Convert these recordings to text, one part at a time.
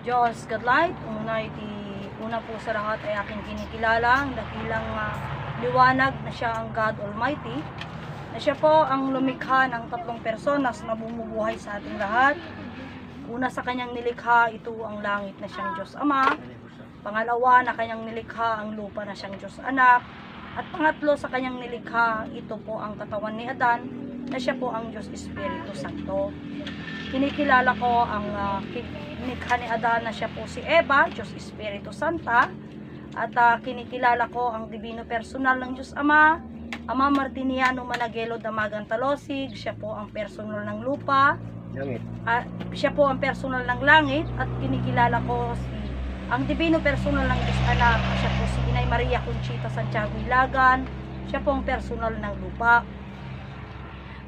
Diyos Godlight, una iti una po sa lahat ay aking kinikilala ang dakilang ah, liwanag na siya ang God Almighty na siya po ang lumikha ng tatlong personas na bumubuhay sa ating lahat. Una sa kanyang nilikha, ito ang langit na siyang Diyos Ama. Pangalawa na kanyang nilikha ang lupa na siyang Diyos Anak. At pangatlo sa kanyang nilikha, ito po ang katawan ni Adan na siya po ang Diyos Espiritu Santo. Kinikilala ko ang uh, nilikha ni Adan na siya po si Eva, Diyos Espiritu Santa. At ah, kinikilala ko ang divino personal ng Diyos Ama, Ama Martiniano Managelo Damagan Talosig, siya po ang personal ng lupa, Langit. Ah, siya po ang personal ng langit at kinikilala ko si ang divino personal ng Diyos Anak, siya po si Inay Maria Conchita Santiago Ilagan, siya po ang personal ng lupa.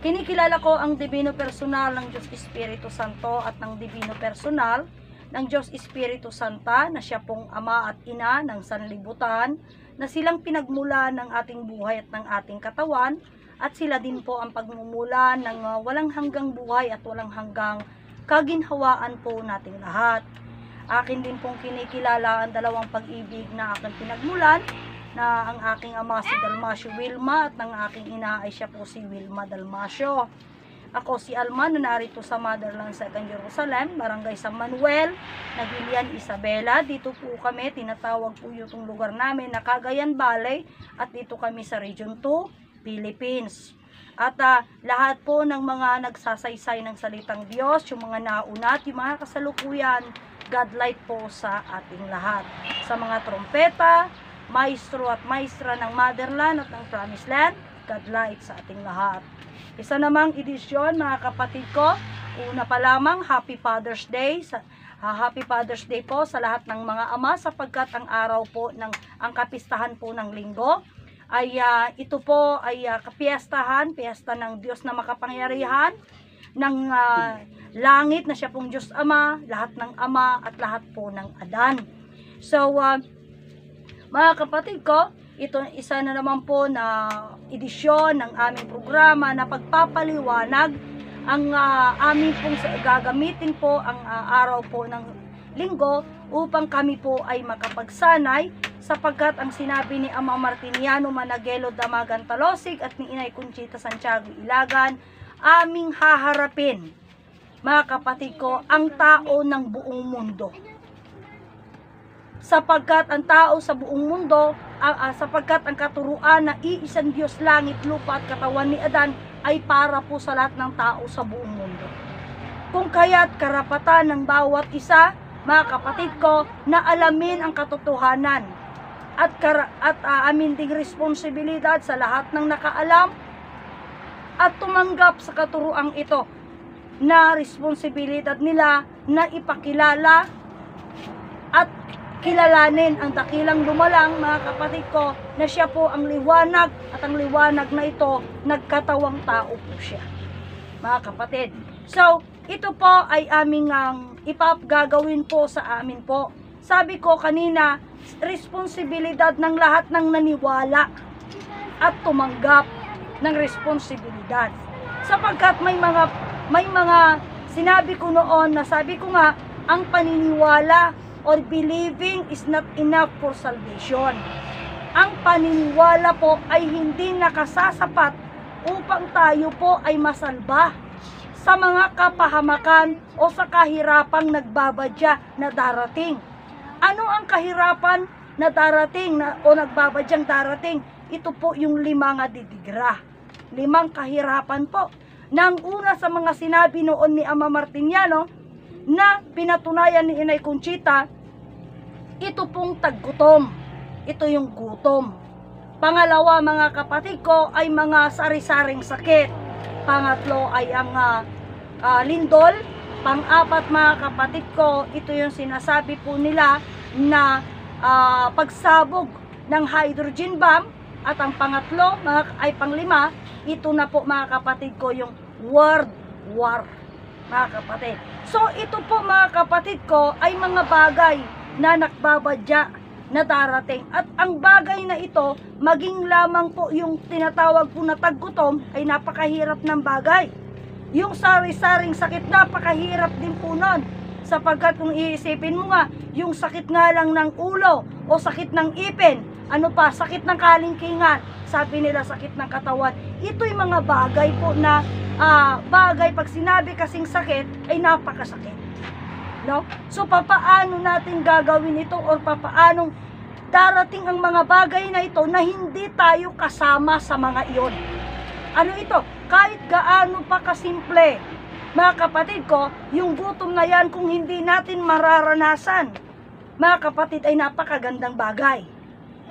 Kinikilala ko ang divino personal ng Diyos Espiritu Santo at ng divino personal ng Diyos Espiritu Santa na siya pong ama at ina ng sanlibutan na silang pinagmula ng ating buhay at ng ating katawan at sila din po ang pagmumula ng uh, walang hanggang buhay at walang hanggang kaginhawaan po nating lahat. Akin din pong kinikilala ang dalawang pag-ibig na aking pinagmulan na ang aking ama si Dalmasio Wilma at ang aking ina ay siya po si Wilma Dalmasio. Ako si Alma na narito sa Motherland Second Jerusalem, Barangay San Manuel, Nagilian Isabela. Dito po kami, tinatawag po yung lugar namin na Cagayan Valley at dito kami sa Region 2, Philippines. At ah, lahat po ng mga nagsasaysay ng salitang Diyos, yung mga nauna at yung mga kasalukuyan, Godlight po sa ating lahat. Sa mga trompeta, maestro at maestra ng Motherland at ng Promised Land, Godlight sa ating lahat. Isa namang edisyon mga kapatid ko, una pa lamang Happy Father's Day sa Happy Father's Day po sa lahat ng mga ama sapagkat ang araw po ng ang kapistahan po ng linggo ay ah, ito po ay uh, kapiestahan, piyesta ng Diyos na makapangyarihan ng ah, langit na siya pong Diyos Ama, lahat ng Ama at lahat po ng Adan. So, ah, mga kapatid ko, ito isa na naman po na edisyon ng aming programa na pagpapaliwanag ang ah, aming pong gagamitin po ang ah, araw po ng linggo upang kami po ay makapagsanay sapagkat ang sinabi ni Ama Martiniano Managelo Damagan Talosig at ni Inay Conchita Santiago Ilagan aming haharapin mga kapatid ko ang tao ng buong mundo sapagkat ang tao sa buong mundo, ah, ah, sapagkat ang katuruan na iisang Diyos langit, lupa at katawan ni Adan ay para po sa lahat ng tao sa buong mundo. Kung kaya't karapatan ng bawat isa, mga kapatid ko, na alamin ang katotohanan at, kara- at ah, amin ding responsibilidad sa lahat ng nakaalam at tumanggap sa katuruang ito na responsibilidad nila na ipakilala at kilalanin ang dakilang lumalang mga kapatid ko na siya po ang liwanag at ang liwanag na ito nagkatawang tao po siya. Mga kapatid. So ito po ay aming ang ipapgagawin po sa amin po. Sabi ko kanina responsibilidad ng lahat ng naniwala at tumanggap ng responsibilidad. Sapagkat may mga may mga sinabi ko noon na sabi ko nga ang paniniwala or believing is not enough for salvation. Ang paniniwala po ay hindi nakasasapat upang tayo po ay masalba sa mga kapahamakan o sa kahirapang nagbabadya na darating. Ano ang kahirapan na darating na, o nagbabadyang darating? Ito po yung lima nga didigra. Limang kahirapan po. Nang una sa mga sinabi noon ni Ama Martiniano, na pinatunayan ni Inay Conchita, ito pong taggutom. Ito yung gutom. Pangalawa mga kapatid ko ay mga sari-saring sakit. Pangatlo ay ang ah, ah, lindol. Pang-apat mga kapatid ko, ito yung sinasabi po nila na ah, pagsabog ng hydrogen bomb. At ang pangatlo, mga, ay panglima, ito na po mga kapatid ko yung world war mga kapatid. So ito po mga kapatid ko ay mga bagay na nagbabadya na darating. At ang bagay na ito, maging lamang po yung tinatawag po na taggutom ay napakahirap ng bagay. Yung sari-saring sakit, napakahirap din po nun. Sapagkat kung iisipin mo nga, yung sakit nga lang ng ulo o sakit ng ipin, ano pa, sakit ng kalingkingan, sabi nila sakit ng katawan. Ito'y mga bagay po na ah, bagay pag sinabi kasing sakit ay napakasakit. No? So papaano natin gagawin ito or papaanong darating ang mga bagay na ito na hindi tayo kasama sa mga iyon. Ano ito? Kahit gaano pa kasimple, mga kapatid ko, yung gutom na yan kung hindi natin mararanasan, mga kapatid ay napakagandang bagay.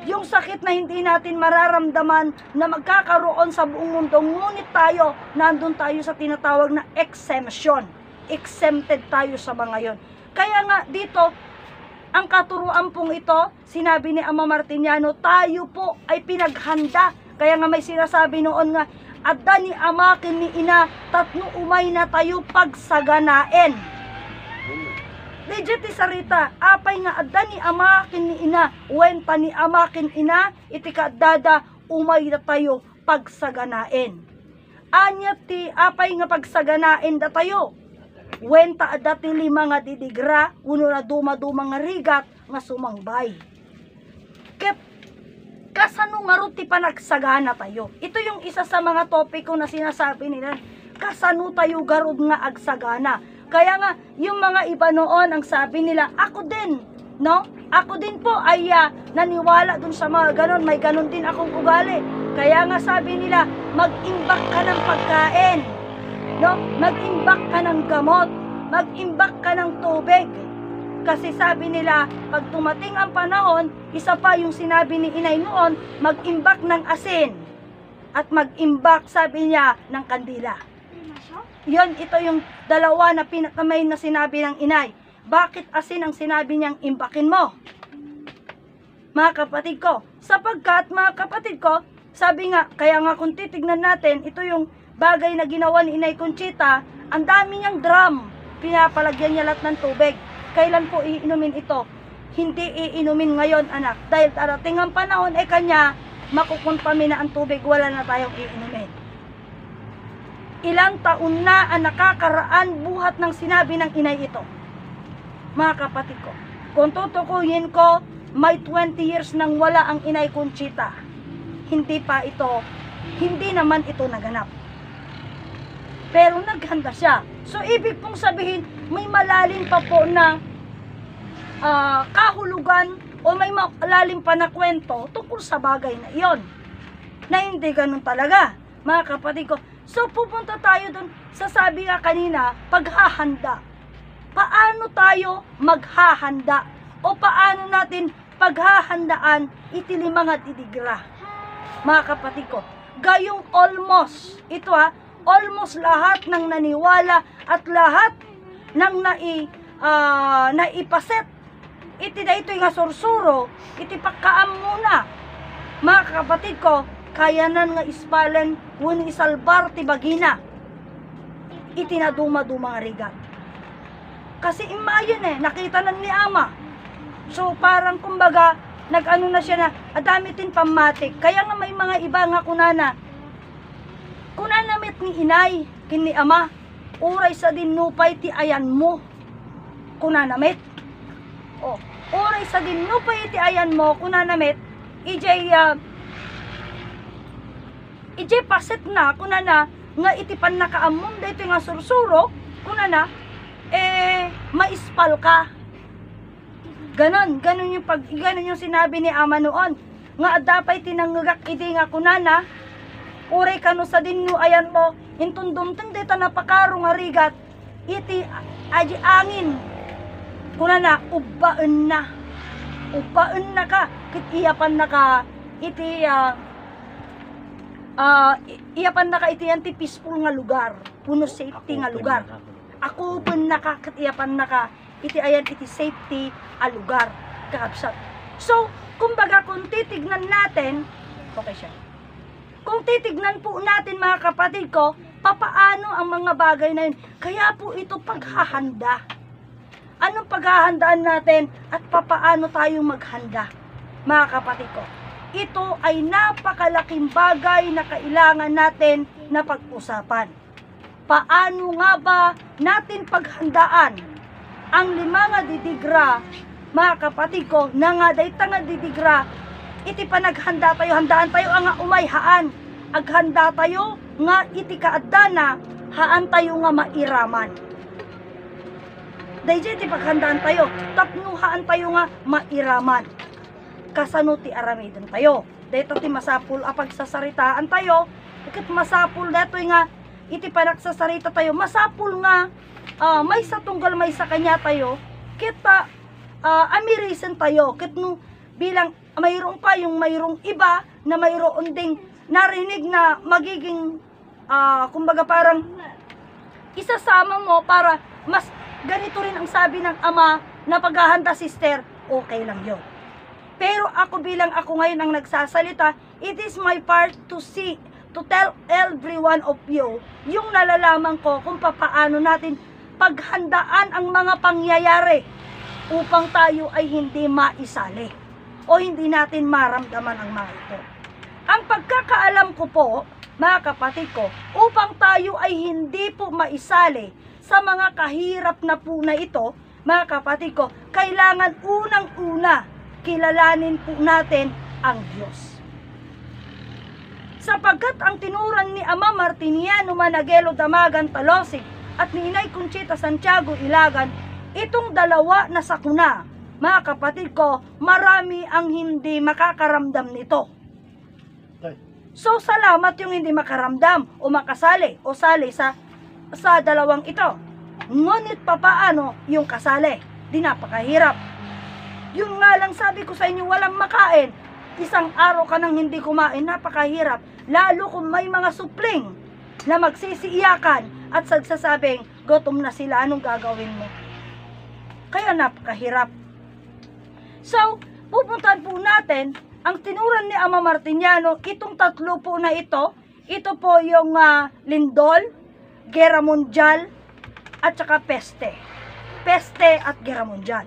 Yung sakit na hindi natin mararamdaman na magkakaroon sa buong mundo, ngunit tayo, nandun tayo sa tinatawag na exemption. Exempted tayo sa mga yon. Kaya nga dito, ang katuruan pong ito, sinabi ni Ama Martiniano, tayo po ay pinaghanda. Kaya nga may sinasabi noon nga, Adda ni ama ni ina, tatno umay na tayo pagsaganaen. Legit sarita, apay nga adda ni ama ni ina, wenta ni ama ken ina, iti kaddada umay na tayo pagsaganaen. Anya ti apay nga pagsaganaen da tayo. Wenta adda ti lima nga didigra, uno na duma-duma nga rigat nga sumangbay. Ket kasano nga ro ti panagsagana tayo. Ito yung isa sa mga topiko na sinasabi nila. Kasano tayo garod nga agsagana. Kaya nga, yung mga iba noon, ang sabi nila, ako din, no? Ako din po ay ah, naniwala dun sa mga ganon. May ganon din akong ugali. Kaya nga sabi nila, mag-imbak ka ng pagkain. No? Mag-imbak ka ng gamot. Mag-imbak ka ng tubig. Kasi sabi nila, pag tumating ang panahon, isa pa yung sinabi ni inay noon, mag-imbak ng asin. At mag-imbak, sabi niya, ng kandila. Yon, ito yung dalawa na pinakamay na sinabi ng inay. Bakit asin ang sinabi niyang imbakin mo? Mga kapatid ko, sapagkat mga kapatid ko, sabi nga, kaya nga kung titignan natin, ito yung bagay na ginawa ni Inay Conchita, ang dami niyang drum, pinapalagyan niya lahat ng tubig. Kailan po iinumin ito? Hindi iinumin ngayon, anak. Dahil darating ang panahon, eh kanya, makukumpami na ang tubig, wala na tayong iinumin. Ilang taon na ang nakakaraan buhat ng sinabi ng inay ito. Mga kapatid ko, kung tutukuyin ko, may 20 years nang wala ang inay Conchita. Hindi pa ito, hindi naman ito naganap. Pero naghanda siya. So, ibig pong sabihin, may malalim pa po na ah, kahulugan o may malalim pa na kwento tungkol sa bagay na iyon. Na hindi ganun talaga, mga kapatid ko. So, pupunta tayo dun sa sabi nga kanina, paghahanda. Paano tayo maghahanda? O paano natin paghahandaan itili mga didigra? Mga kapatid ko, gayong almost, ito ha, almost lahat ng naniwala at lahat ng nai, ah, naipaset iti da ito nga sursuro, iti pagkaam muna. Mga kapatid ko, kayanan nga ispalan, wun isalbar ti bagina. Iti na duma-duma rigat. Kasi imayon eh, nakita na ni ama. So parang kumbaga, nag-ano na siya na, adami tin pamatik. Kaya nga may mga iba nga kunana, kunanamit ni inay, kini ama, uray sa dinupay ti ayan mo. Kunanamit. Oh, oray sa dinupay iti ayan mo, kunanamit, ijay, uh, ijay paset na, kunana, nga iti pan nakaamom, dito nga sursuro, kunana, eh, maispal ka. Ganon, ganon yung pag, ganon yung sinabi ni ama noon. Nga dapay tinanggak iti nga kunana, uray kano sa dinno ayan mo, intundumteng dito napakaro nga rigat, iti aji angin, kuna na ubbaen na. Ubbaen na ka. Kit iyapan na ka. Iti ah, i- iyapan na ka iti anti peaceful nga lugar. Puno safety nga lugar. ako pun na ka kit iyapan na ka. Iti ayan iti safety a lugar. Kakabsat so kumbaga kung titignan natin okay siya kung titignan po natin mga kapatid ko, papaano ang mga bagay na yun. Kaya po ito paghahanda. Anong paghahandaan natin at papaano tayong maghanda, mga kapatid ko. Ito ay napakalaking bagay na kailangan natin na pag-usapan. Paano nga ba natin paghandaan ang lima nga didigra, mga kapatid ko, na nga dayta nga didigra, iti panaghanda tayo, handaan tayo ang nga umayhaan. Aghanda tayo nga iti kaadana, haan tayo nga mairaman. Dahil iti paghandaan tayo, tapnuhaan tayo nga mairaman. Kasano ti aramidan tayo. Dito ti masapul apag sasaritaan tayo, ikit masapul dito nga iti panagsasarita tayo, masapul nga ah, may sa tunggal may sa kanya tayo, kita uh, amirisan tayo, kit no, bilang mayroon pa yung mayroong iba na mayroon ding narinig na magiging ah, kumbaga parang isasama mo para mas ganito rin ang sabi ng ama na paghahanda sister, okay lang yun. Pero ako bilang ako ngayon ang nagsasalita, it is my part to see, to tell every one of you, yung nalalaman ko kung papaano natin paghandaan ang mga pangyayari upang tayo ay hindi maisali o hindi natin maramdaman ang mga ito. Ang pagkakaalam ko po, mga kapatid ko, upang tayo ay hindi po maisali sa mga kahirap na po na ito, mga kapatid ko, kailangan unang-una kilalanin po natin ang Diyos. Sapagkat ang tinuran ni Ama Martiniano Managelo Damagan Talosig at ni Inay Conchita Santiago Ilagan, itong dalawa na sakuna, mga kapatid ko, marami ang hindi makakaramdam nito. So, salamat yung hindi makaramdam o makasali o sali sa sa dalawang ito. Ngunit papaano yung kasali? Di napakahirap. Yung nga lang sabi ko sa inyo, walang makain. Isang araw ka nang hindi kumain, napakahirap. Lalo kung may mga supling na magsisiiyakan at sagsasabing, gutom na sila, anong gagawin mo? Kaya napakahirap. So, pupuntahan po natin ang tinuran ni Ama Martiniano, itong tatlo po na ito, ito po yung ah, lindol, gera mundial, at saka peste. Peste at gera mundial.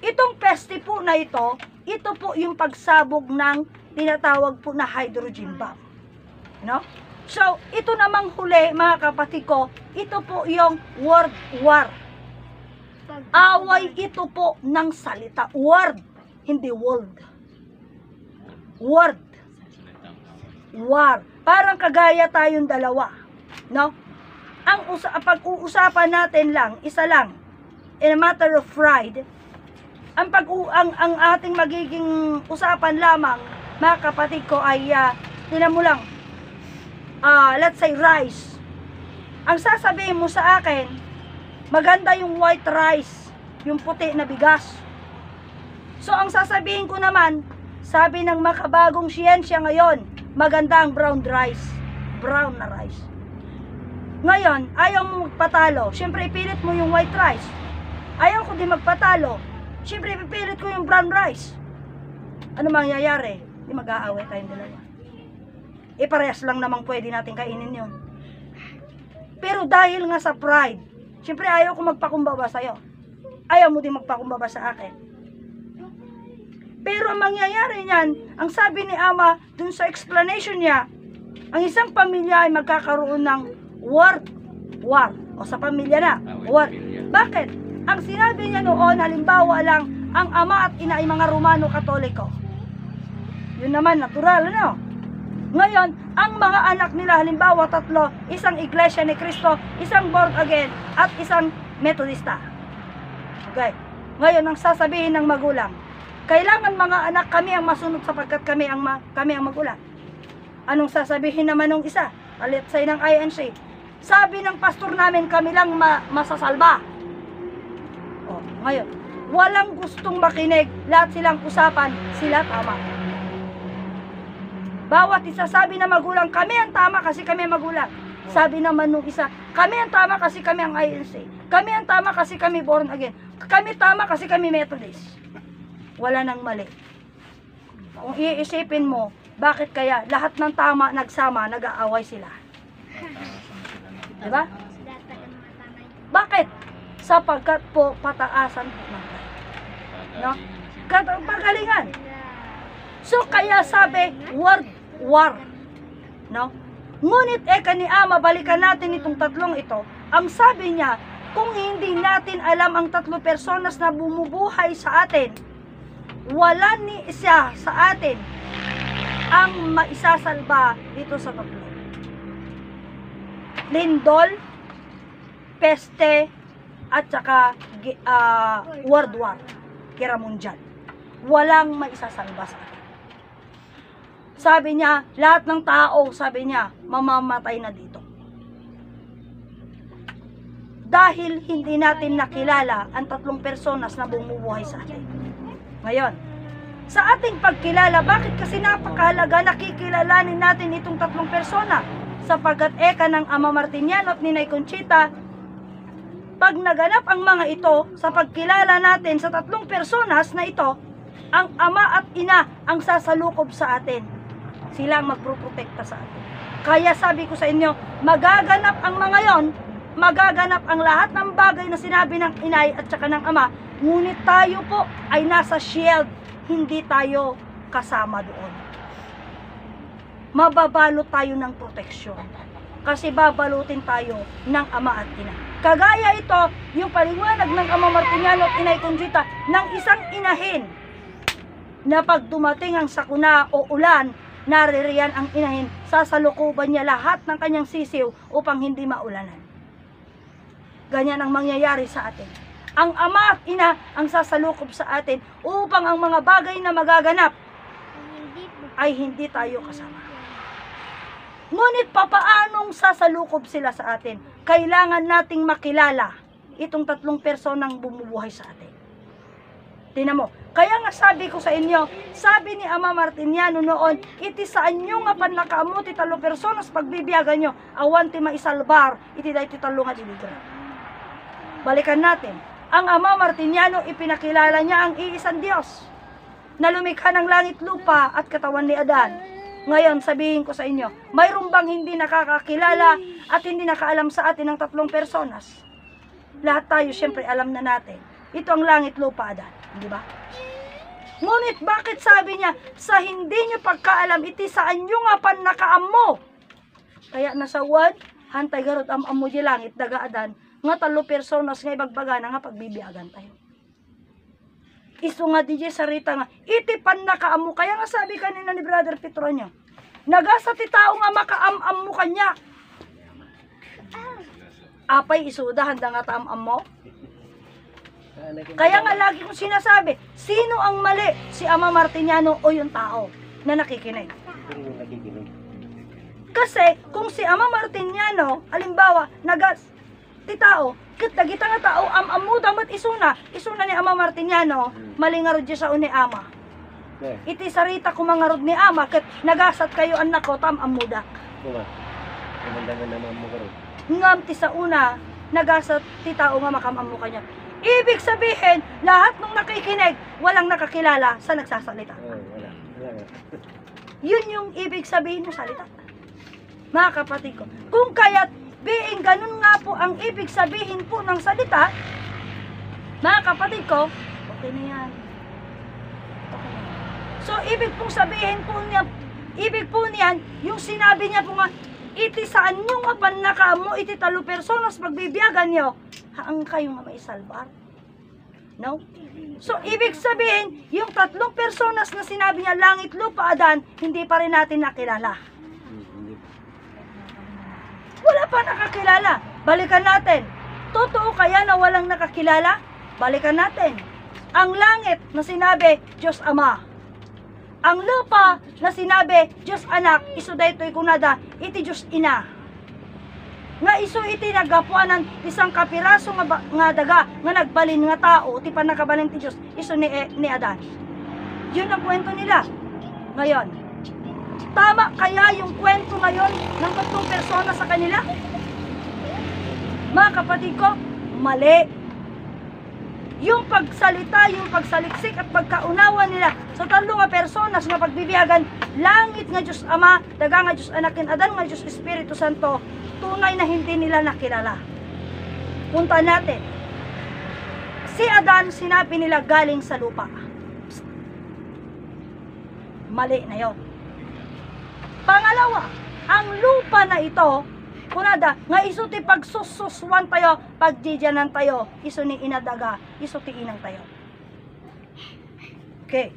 Itong peste po na ito, ito po yung pagsabog ng tinatawag po na hydrogen bomb. No? So, ito namang huli, mga kapatid ko, ito po yung world war. Away ito po ng salita. Word, hindi world. Word. War. Parang kagaya tayong dalawa. No? Ang usa pag-uusapan natin lang, isa lang. In a matter of pride, ang pag ang, ang ating magiging usapan lamang, mga kapatid ko, ay uh, tinan mo lang, ah, let's say rice. Ang sasabihin mo sa akin, maganda yung white rice, yung puti na bigas. So, ang sasabihin ko naman, sabi ng makabagong siyensya ngayon, maganda ang brown rice. Brown na rice. Ngayon, ayaw mo magpatalo. Siyempre, ipilit mo yung white rice. Ayaw ko din magpatalo. Siyempre, ipipilit ko yung brown rice. Ano mangyayari? Di mag-aaway tayong dalawa. E parehas lang namang pwede natin kainin yun. Pero dahil nga sa pride, siyempre ayaw ko magpakumbaba sa'yo. Ayaw mo din magpakumbaba sa akin. Pero ang mangyayari niyan, ang sabi ni Ama dun sa explanation niya, ang isang pamilya ay magkakaroon ng war. War. O sa pamilya na. War. Bakit? Ang sinabi niya noon, halimbawa lang, ang ama at ina ay mga Romano Katoliko. Yun naman, natural, ano? Ngayon, ang mga anak nila, halimbawa tatlo, isang iglesia ni Kristo, isang born again, at isang metodista. Okay. Ngayon, ang sasabihin ng magulang, kailangan mga anak kami ang masunod sapagkat kami ang ma- kami ang magulang. Anong sasabihin naman ng isa? Alit say ng INC. Sabi ng pastor namin kami lang ma- masasalba. Oh, ngayon, walang gustong makinig, lahat silang usapan, sila tama. Bawat isa sabi na magulang, kami ang tama kasi kami ang magulang. Sabi naman nung isa, kami ang tama kasi kami ang INC. Kami ang tama kasi kami born again. Kami tama kasi kami Methodist. Wala nang mali. Kung iisipin mo, bakit kaya lahat ng tama nagsama, nag-aaway sila? Di ba? Bakit? Sapagkat po pataasan ng No? Pagalingan. So kaya sabi, word, war. No? Ngunit eka ni Ama, balikan natin itong tatlong ito. Ang sabi niya, kung hindi natin alam ang tatlo personas na bumubuhay sa atin, wala ni isa sa atin ang maisasalba dito sa tatlo. Lindol, peste, at saka ah, World War, Kira Mundial. Walang maisasalba sa atin. Sabi niya, lahat ng tao, sabi niya, mamamatay na dito. Dahil hindi natin nakilala ang tatlong personas na bumubuhay sa atin. Ngayon, sa ating pagkilala, bakit kasi napakahalaga nakikilalanin natin itong tatlong persona? Sapagkat eka ng Ama Martiniano at Ninay Conchita, pag naganap ang mga ito sa pagkilala natin sa tatlong personas na ito, ang ama at ina ang sasalukob sa atin. Sila ang magproprotekta sa atin. Kaya sabi ko sa inyo, magaganap ang mga yon, magaganap ang lahat ng bagay na sinabi ng inay at saka ng ama, ngunit tayo po ay nasa shield, hindi tayo kasama doon. Mababalot tayo ng proteksyon kasi babalutin tayo ng ama at ina. Kagaya ito, yung paliwanag ng ama Martiniano at inay Conchita ng isang inahin na pag dumating ang sakuna o ulan, naririyan ang inahin, sasalukuban niya lahat ng kanyang sisiw upang hindi maulanan. Ganyan ang mangyayari sa atin. Ang ama at ina ang sasalukob sa atin upang ang mga bagay na magaganap ay hindi tayo kasama. Ngunit papaanong sasalukob sila sa atin? Kailangan nating makilala itong tatlong personang bumubuhay sa atin. Tingnan mo. Kaya nga sabi ko sa inyo, sabi ni Ama Martiniano noon, iti saan nyo nga panakaamo ti talo personas pagbibiyagan nyo, awan ti maisalbar, iti dahi ti talo nga diligra. Balikan natin. Ang Ama Martiniano, ipinakilala niya ang iisang Diyos na lumikha ng langit lupa at katawan ni Adan. Ngayon, sabihin ko sa inyo, mayroon bang hindi nakakakilala at hindi nakaalam sa atin ng tatlong personas? Lahat tayo, syempre, alam na natin. Ito ang langit lupa, Adan. Di ba? Ngunit bakit sabi niya, sa hindi niyo pagkaalam, iti saan nyo nga pan nakaamo? Kaya nasa wad, hantay garot am amo di langit, dagaadan, nga talo personas nga ibagbaga na nga pagbibiyagan tayo. Iso nga di sarita nga, iti pan nakaamo, kaya nga sabi kanina ni Brother Petronio, nagasa ti tao nga makaam-am mo kanya. Apay isuda, handa nga taam-am mo. Kaya nga lagi kong sinasabi, sino ang mali? Si Ama Martiniano o yung tao na nakikinig? Kasi kung si Ama Martiniano, alimbawa, nagas ti tao, kat dagita nga tao, am amu damat isuna, isuna ni Ama Martiniano, mali nga rod sa uni Ama. Iti sarita ko mga rod ni Ama, kat nagasat kayo anak ko, tam amuda. kuma. Kumandangan naman mo karon. Ngam ti sa una, nagasat ti tao nga makamamu kanya. Ibig sabihin, lahat ng nakikinig, walang nakakilala sa nagsasalita. Oh, wala. Wala. Yun yung ibig sabihin ng salita. Mga kapatid ko, kung kaya't being ganun nga po ang ibig sabihin po ng salita, mga kapatid ko, okay na yan. Okay na yan. So, ibig pong sabihin po niya, ibig po niyan, yung sinabi niya po nga, iti saan nyo nga panaka mo, iti talo personas pagbibiyagan nyo, haang kayo nga may salbar. No? So, ibig sabihin, yung tatlong personas na sinabi niya, langit, lupa, adan, hindi pa rin natin nakilala. Wala pa nakakilala. Balikan natin. Totoo kaya na walang nakakilala? Balikan natin. Ang langit na sinabi, Diyos Ama. Ang lupa na sinabi, Diyos Anak, iso daytoy kunada, iti Diyos Ina. Nga iso iti nagapuanan isang kapiraso nga, nga daga nga nagbalin nga tao ti panakabalin ti Diyos iso ni, ni Adan. Yun ang kwento nila. Ngayon, tama kaya yung kwento ngayon ng tatlong persona sa kanila? Mga kapatid ko, mali. Yung pagsalita, yung pagsaliksik at pagkaunawa nila sa talo nga personas nga pagbibiyagan, langit nga Diyos Ama, daga nga Diyos Anak, adan nga Diyos Espiritu Santo, tunay na hindi nila nakilala. Punta natin. Si Adan, sinabi nila galing sa lupa. Mali na yon. Pangalawa, ang lupa na ito, kunada, nga iso ti pagsususwan tayo, pagdijanan tayo, iso ni inadaga, iso ti inang tayo. Okay.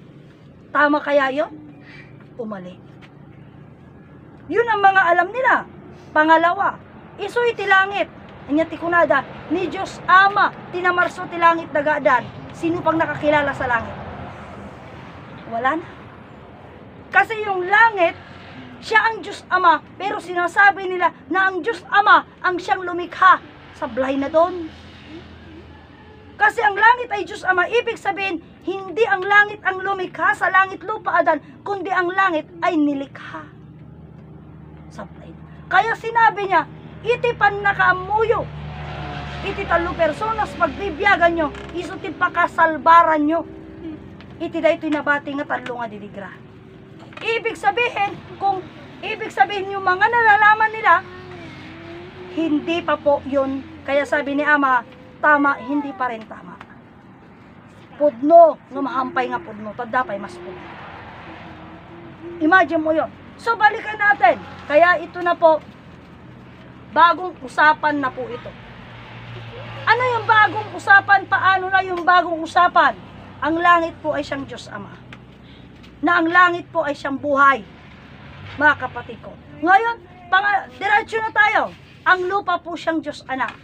Tama kaya yun? Umali. Yun ang mga alam nila. Pangalawa, iso iti langit. Anya ti kunada, ni Diyos Ama, tinamarso ti langit dagadan. Sino pang nakakilala sa langit? Wala na. Kasi yung langit, siya ang Diyos Ama, pero sinasabi nila na ang Diyos Ama ang siyang lumikha. Sablay na doon. Kasi ang langit ay Diyos Ama, ibig sabihin, hindi ang langit ang lumikha sa langit lupa adan, kundi ang langit ay nilikha. Sablay. Kaya sinabi niya, iti pan nakaamuyo, iti talo personas pagbibiyagan nyo, iso ti pakasalbaran nyo. Iti da ito nabati nga talo nga diligra. Ibig sabihin, kung ibig sabihin yung mga nalalaman nila, hindi pa po yun. Kaya sabi ni Ama, tama, hindi pa rin tama. Pudno, nga mahampay nga pudno, tadapay mas pudno. Imagine mo yun. So, balikan natin. Kaya ito na po, bagong usapan na po ito. Ano yung bagong usapan? Paano na yung bagong usapan? Ang langit po ay siyang Diyos Ama. Na ang langit po ay siyang buhay. Mga kapatid ko. Ngayon, pang, diretso na tayo. Ang lupa po siyang Diyos Anak.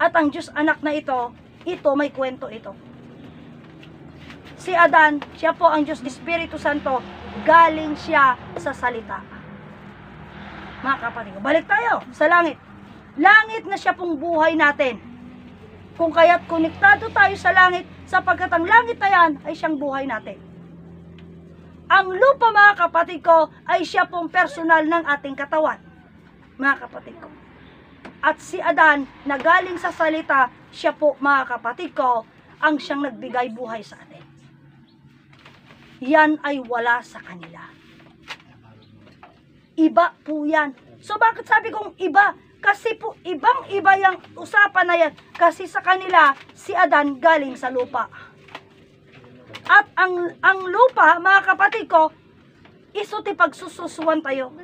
At ang Diyos Anak na ito, ito may kwento ito. Si Adan, siya po ang Diyos Espiritu Santo, galing siya sa salita. Mga kapatid ko, balik tayo sa langit. Langit na siya pong buhay natin. Kung kaya't konektado tayo sa langit, sapagkat ang langit na yan ay siyang buhay natin. Ang lupa mga kapatid ko ay siya pong personal ng ating katawan. Mga kapatid ko. At si Adan na galing sa salita, siya po mga kapatid ko, ang siyang nagbigay buhay sa atin. Yan ay wala sa kanila. Iba po yan. So bakit sabi kong iba? Kasi po ibang iba yung usapan na yan. Kasi sa kanila, si Adan galing sa lupa. At ang ang lupa, mga kapatid ko, iso ti pagsususuan tayo.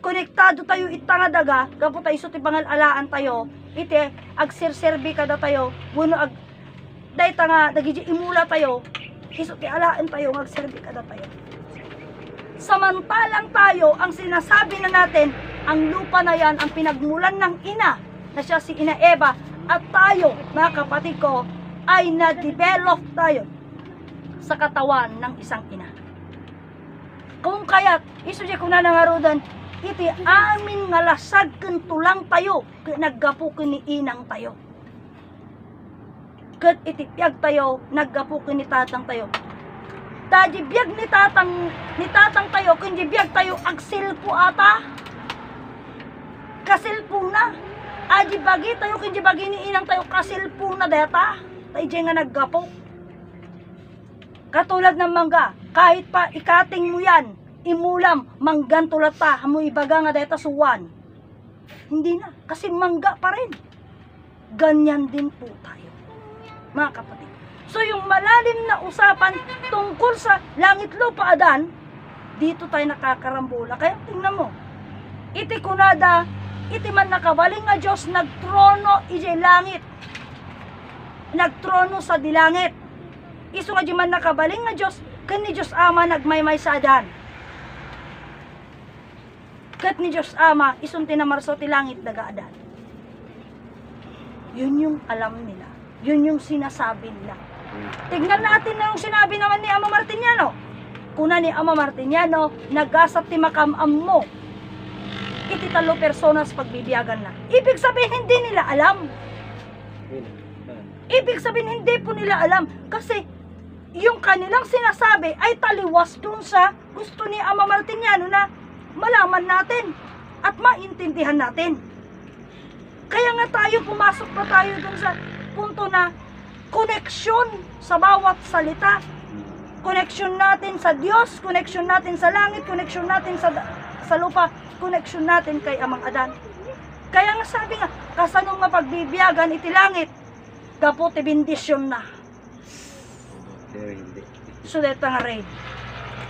Konektado tayo itangadaga, gapo tayo iso ti pangalalaan tayo, ite agsirserbi kada tayo, buno ag day nga dagiti imula tayo, iso ti alaan tayo, agserbi kada tayo. Samantalang tayo, ang sinasabi na natin, ang lupa na yan, ang pinagmulan ng ina, na siya si Ina Eva, at tayo, mga kapatid ko, ay na-develop tayo sa katawan ng isang ina. Kung kaya't, iso siya kung nanangarodan, iti amin nga lasag tulang tayo, naggapo ni inang tayo. Ket iti piyag tayo, naggapo ni tatang tayo. Tadi biyag ni tatang ni tatang tayo, kundi biyag tayo agsil po ata. Kasil po na. Adi bagi tayo, kundi bagi ni inang tayo, kasil po na deta. Tayo nga naggapo. Katulad ng mangga, kahit pa ikating mo yan, imulam, manggan tulad ta, mo ibaga nga deta suwan. Hindi na, kasi mangga pa rin. Ganyan din po tayo, mga kapatid. So yung malalim na usapan tungkol sa langit lupa adan, dito tayo nakakarambola. Kaya tingnan mo, iti kunada, iti man nakabaling nga Diyos, nagtrono iti langit. Nagtrono sa dilangit. Isu nga di man nakabaling nga Diyos, kan ni Diyos Ama nagmaymay sa adan. Kat ni Diyos Ama, isun tinamarso ti langit daga adan. Yun yung alam nila. Yun yung sinasabi nila. Tignan natin na yung sinabi naman ni Ama Martiniano. Kuna ni Ama Martiniano, nagasat ti makamam mo. Iti talo personas pagbibiyagan na. Ibig sabihin, hindi nila alam. Ibig sabihin, hindi po nila alam. Kasi, yung kanilang sinasabi ay taliwas dun sa gusto ni Ama Martiniano na malaman natin at maintindihan natin. Kaya nga tayo, pumasok pa tayo dun sa punto na koneksyon sa bawat salita. Koneksyon natin sa Diyos, koneksyon natin sa langit, koneksyon natin sa, sa lupa, koneksyon natin kay Amang Adan. Kaya nga sabi nga, kasanong nga pagbibiyagan iti langit, kaputi bendisyon na. Sudet nga raid.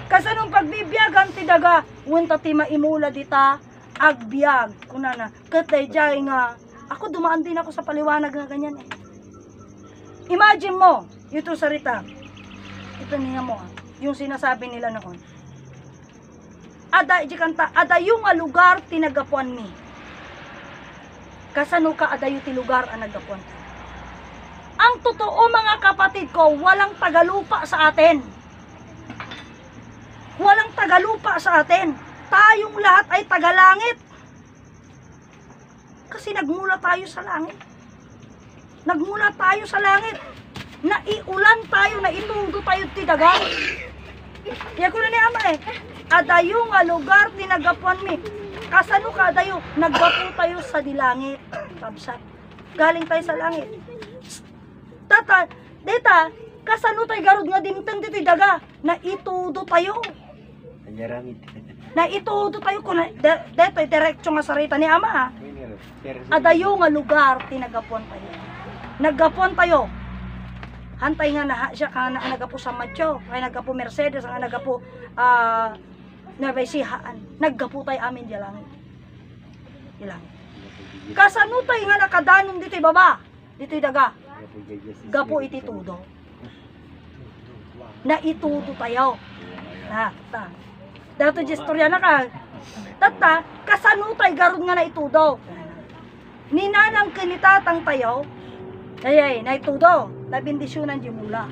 Kasanong pagbibiyagan ti daga, wanta ti maimula dita, agbiag. Kuna na, katay jay nga, ako dumaan din ako sa paliwanag na ganyan eh. Imagine mo, ito sarita. Ito niya mo, ah, yung sinasabi nila noon. Ada, iji kanta, ada yung nga lugar tinagapuan mi. Kasano ka ada yung ti lugar ang nagapuan ti. Ang totoo mga kapatid ko, walang tagalupa sa atin. Walang tagalupa sa atin. Tayong lahat ay tagalangit. Kasi nagmula tayo sa langit. Nagmula tayo sa langit. Naiulan tayo, naitudo tayo ti. Iya ko na ni ama eh. Adayo nga lugar tinagapuan mi. Kasano ka adayo? Naggapo tayo sa dilangit. Tabsat. Galing tayo sa langit. Tata, deta, kasano tayo garod nga dimtang dito daga. Naitudo tayo. Anyaramit. Naitudo tayo kung na, de, deto diretso nga sarita ni ama ha. Adayo nga lugar tinagapuan tayo. Naggapuan tayo. Hantay nga na siya ka na nagapo sa Macho, kay nagapo Mercedes, nga nagapo ah Nabaysihaan. Naggapo tayo amin di langit. Di langit. Kasano tayo nga nakadanon dito baba? Dito daga. Gapo iti tudo. Na itudo tayo. Na, ta. Dato istorya na ka. Tata, kasano tayo garod nga na itudo. Ninanang kinitatang tayo, ay ay, na itudo. Na bendisyonan di mula.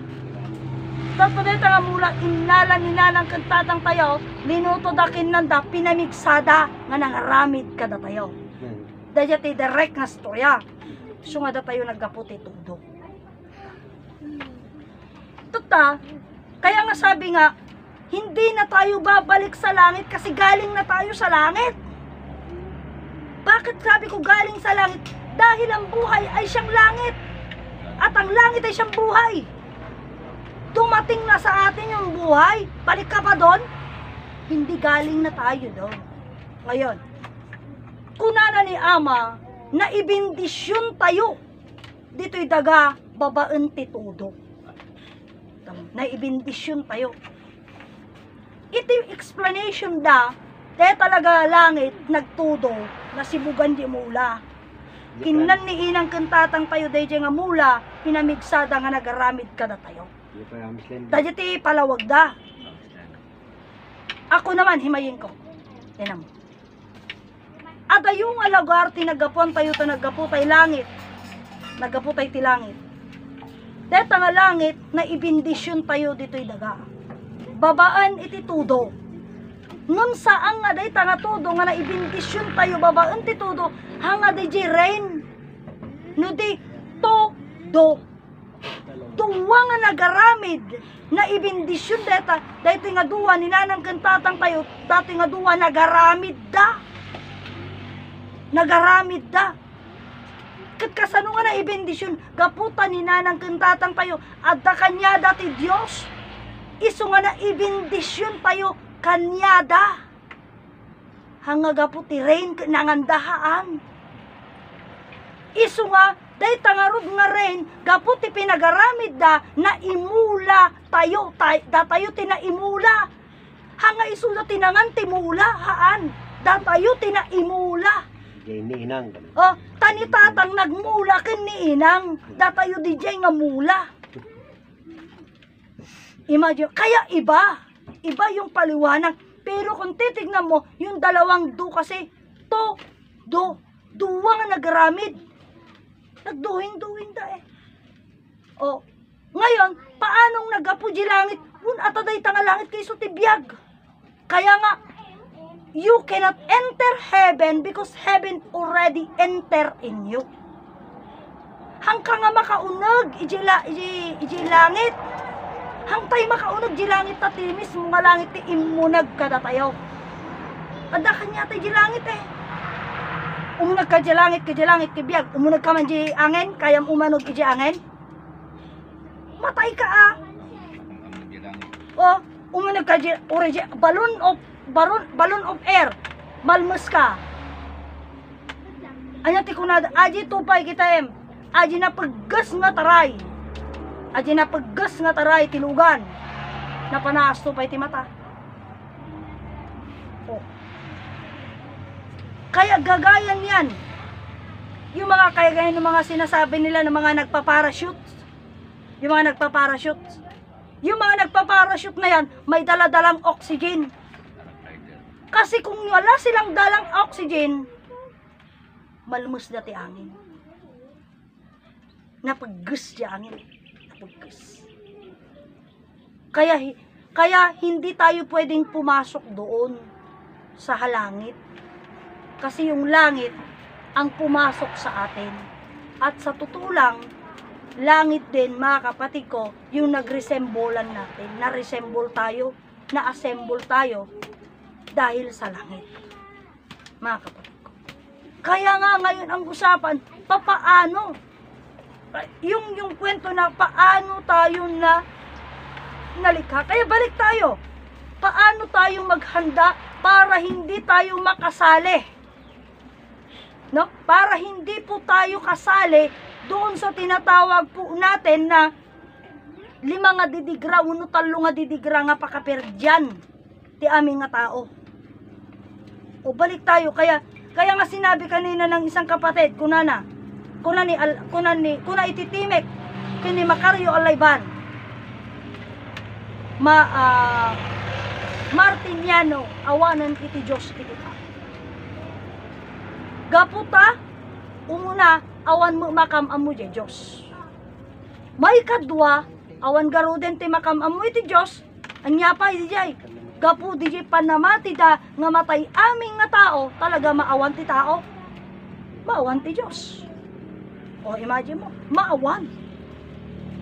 Tapos dito nga mula, inala ninanang kantatang tayo, minuto dakin nanda, pinamigsada, nga nangaramid kada tayo. Dahil ti direct nga storya. So nga da tayo nagkaputi tudo. Tuta, kaya nga sabi nga, hindi na tayo babalik sa langit kasi galing na tayo sa langit. Bakit sabi ko galing sa langit? Dahil ang buhay ay siyang langit. At ang langit ay siyang buhay. Dumating na sa atin yung buhay. Balik ka pa doon? Hindi galing na tayo doon. Ngayon, kunana ni Ama na ibindisyon tayo. Dito'y daga, babaan titudo. Na ibindisyon tayo. Ito explanation da, kaya talaga langit, nagtudo, na sibugan di mula. Kinan ni inang kantatang tayo, day nga mula, pinamigsada nga nagaramid ka na tayo. Dadya ti palawag da. Ako naman, himayin ko. Tinan mo. Ada yung alagar, tinagapon tayo, tanagapo tayo langit. Nagapo tayo ti langit. Deta nga langit, na ibindisyon tayo dito'y daga. Babaan iti tudo. Ngam saan nga day tanga tudo nga na ibindisyon tayo babaan ti tudo hanga day di rain. No di to do nga nagaramid na ibindisyon deta dahito nga duwa ni nanang kantatang tayo dati nga duwa nagaramid da. Nagaramid da. Kat kasano nga na ibindisyon gaputa ni nanang kantatang tayo adda kanya dati Dios. Iso nga na ibindisyon tayo kanyada. Hanga gaputi rain nangandahaan. Iso nga day tangarod nga rain gaputi pinagaramid da na imula tayo tay, da tayo tinaimula hanga iso da tinangan timula haan da tayo tinaimula Jay ni inang. oh tanitatang nagmula ken ni inang da tayo jay nga mula. Imagine kaya iba iba yung paliwanag pero kung titignan mo yung dalawang do kasi to do duwa nga nagaramid nagduhing-duhing da eh. O, ngayon, paanong nagapuji langit? Un ataday tanga langit kay tibiyag. Kaya nga, you cannot enter heaven because heaven already enter in you. Hangka nga makaunag, iji, iji, iji langit. Hangtay makaunag, iji langit ta timis, mga langit ti imunag kada tayo. Ada kanya tayo langit eh. Umunag ka di langit ka di langit kibiyag umunag ka man di angin kayam umanog iji angin matay ka ah. O umunag ka di ore di balloon of balloon balloon of air. Malmus ka. Anya ti kunada aji tupay kita em. Aji na paggas nga taray at yun napaggas nga taray tilugan na panaas to pa'y timata. Oh. Kaya gagayan yan. Yung mga kaya ganyan ng mga sinasabi nila ng mga nagpa-parachute. Yung mga nagpa-parachute. Yung mga nagpa-parachute na yan, may daladalang oxygen. Kasi kung wala silang dalang oxygen, malmus dati angin. Napaggus di angin. Napaggus. Kaya, kaya hindi tayo pwedeng pumasok doon sa halangit. Kasi yung langit ang pumasok sa atin. At sa totoo lang, langit din mga kapatid ko, yung nagresembolan natin. Na-resemble tayo, na-assemble tayo dahil sa langit. Mga kapatid ko. Kaya nga ngayon ang usapan, papaano? Yung yung kwento na paano tayo na nalikha. Kaya balik tayo. Paano tayo maghanda para hindi tayo makasali? No? Para hindi po tayo kasali doon sa tinatawag po natin na lima nga didigra, uno talo nga didigra nga pakaperdyan ti aming nga tao. O balik tayo kaya kaya nga sinabi kanina ng isang kapatid kunana kunan ni al, kunan ni kuna ititimek kini Macario Alayban ma ah, Martiniano awanan iti Diyos iti tao. Gaputa, umuna, awan mo makam amo di Diyos. May kadwa, awan garuden ti makam amo iti Diyos, anya pa iti jay. Gapu di panamati da nga matay aming nga tao, talaga maawan ti tao. Maawan ti Diyos. O imagine mo, maawan.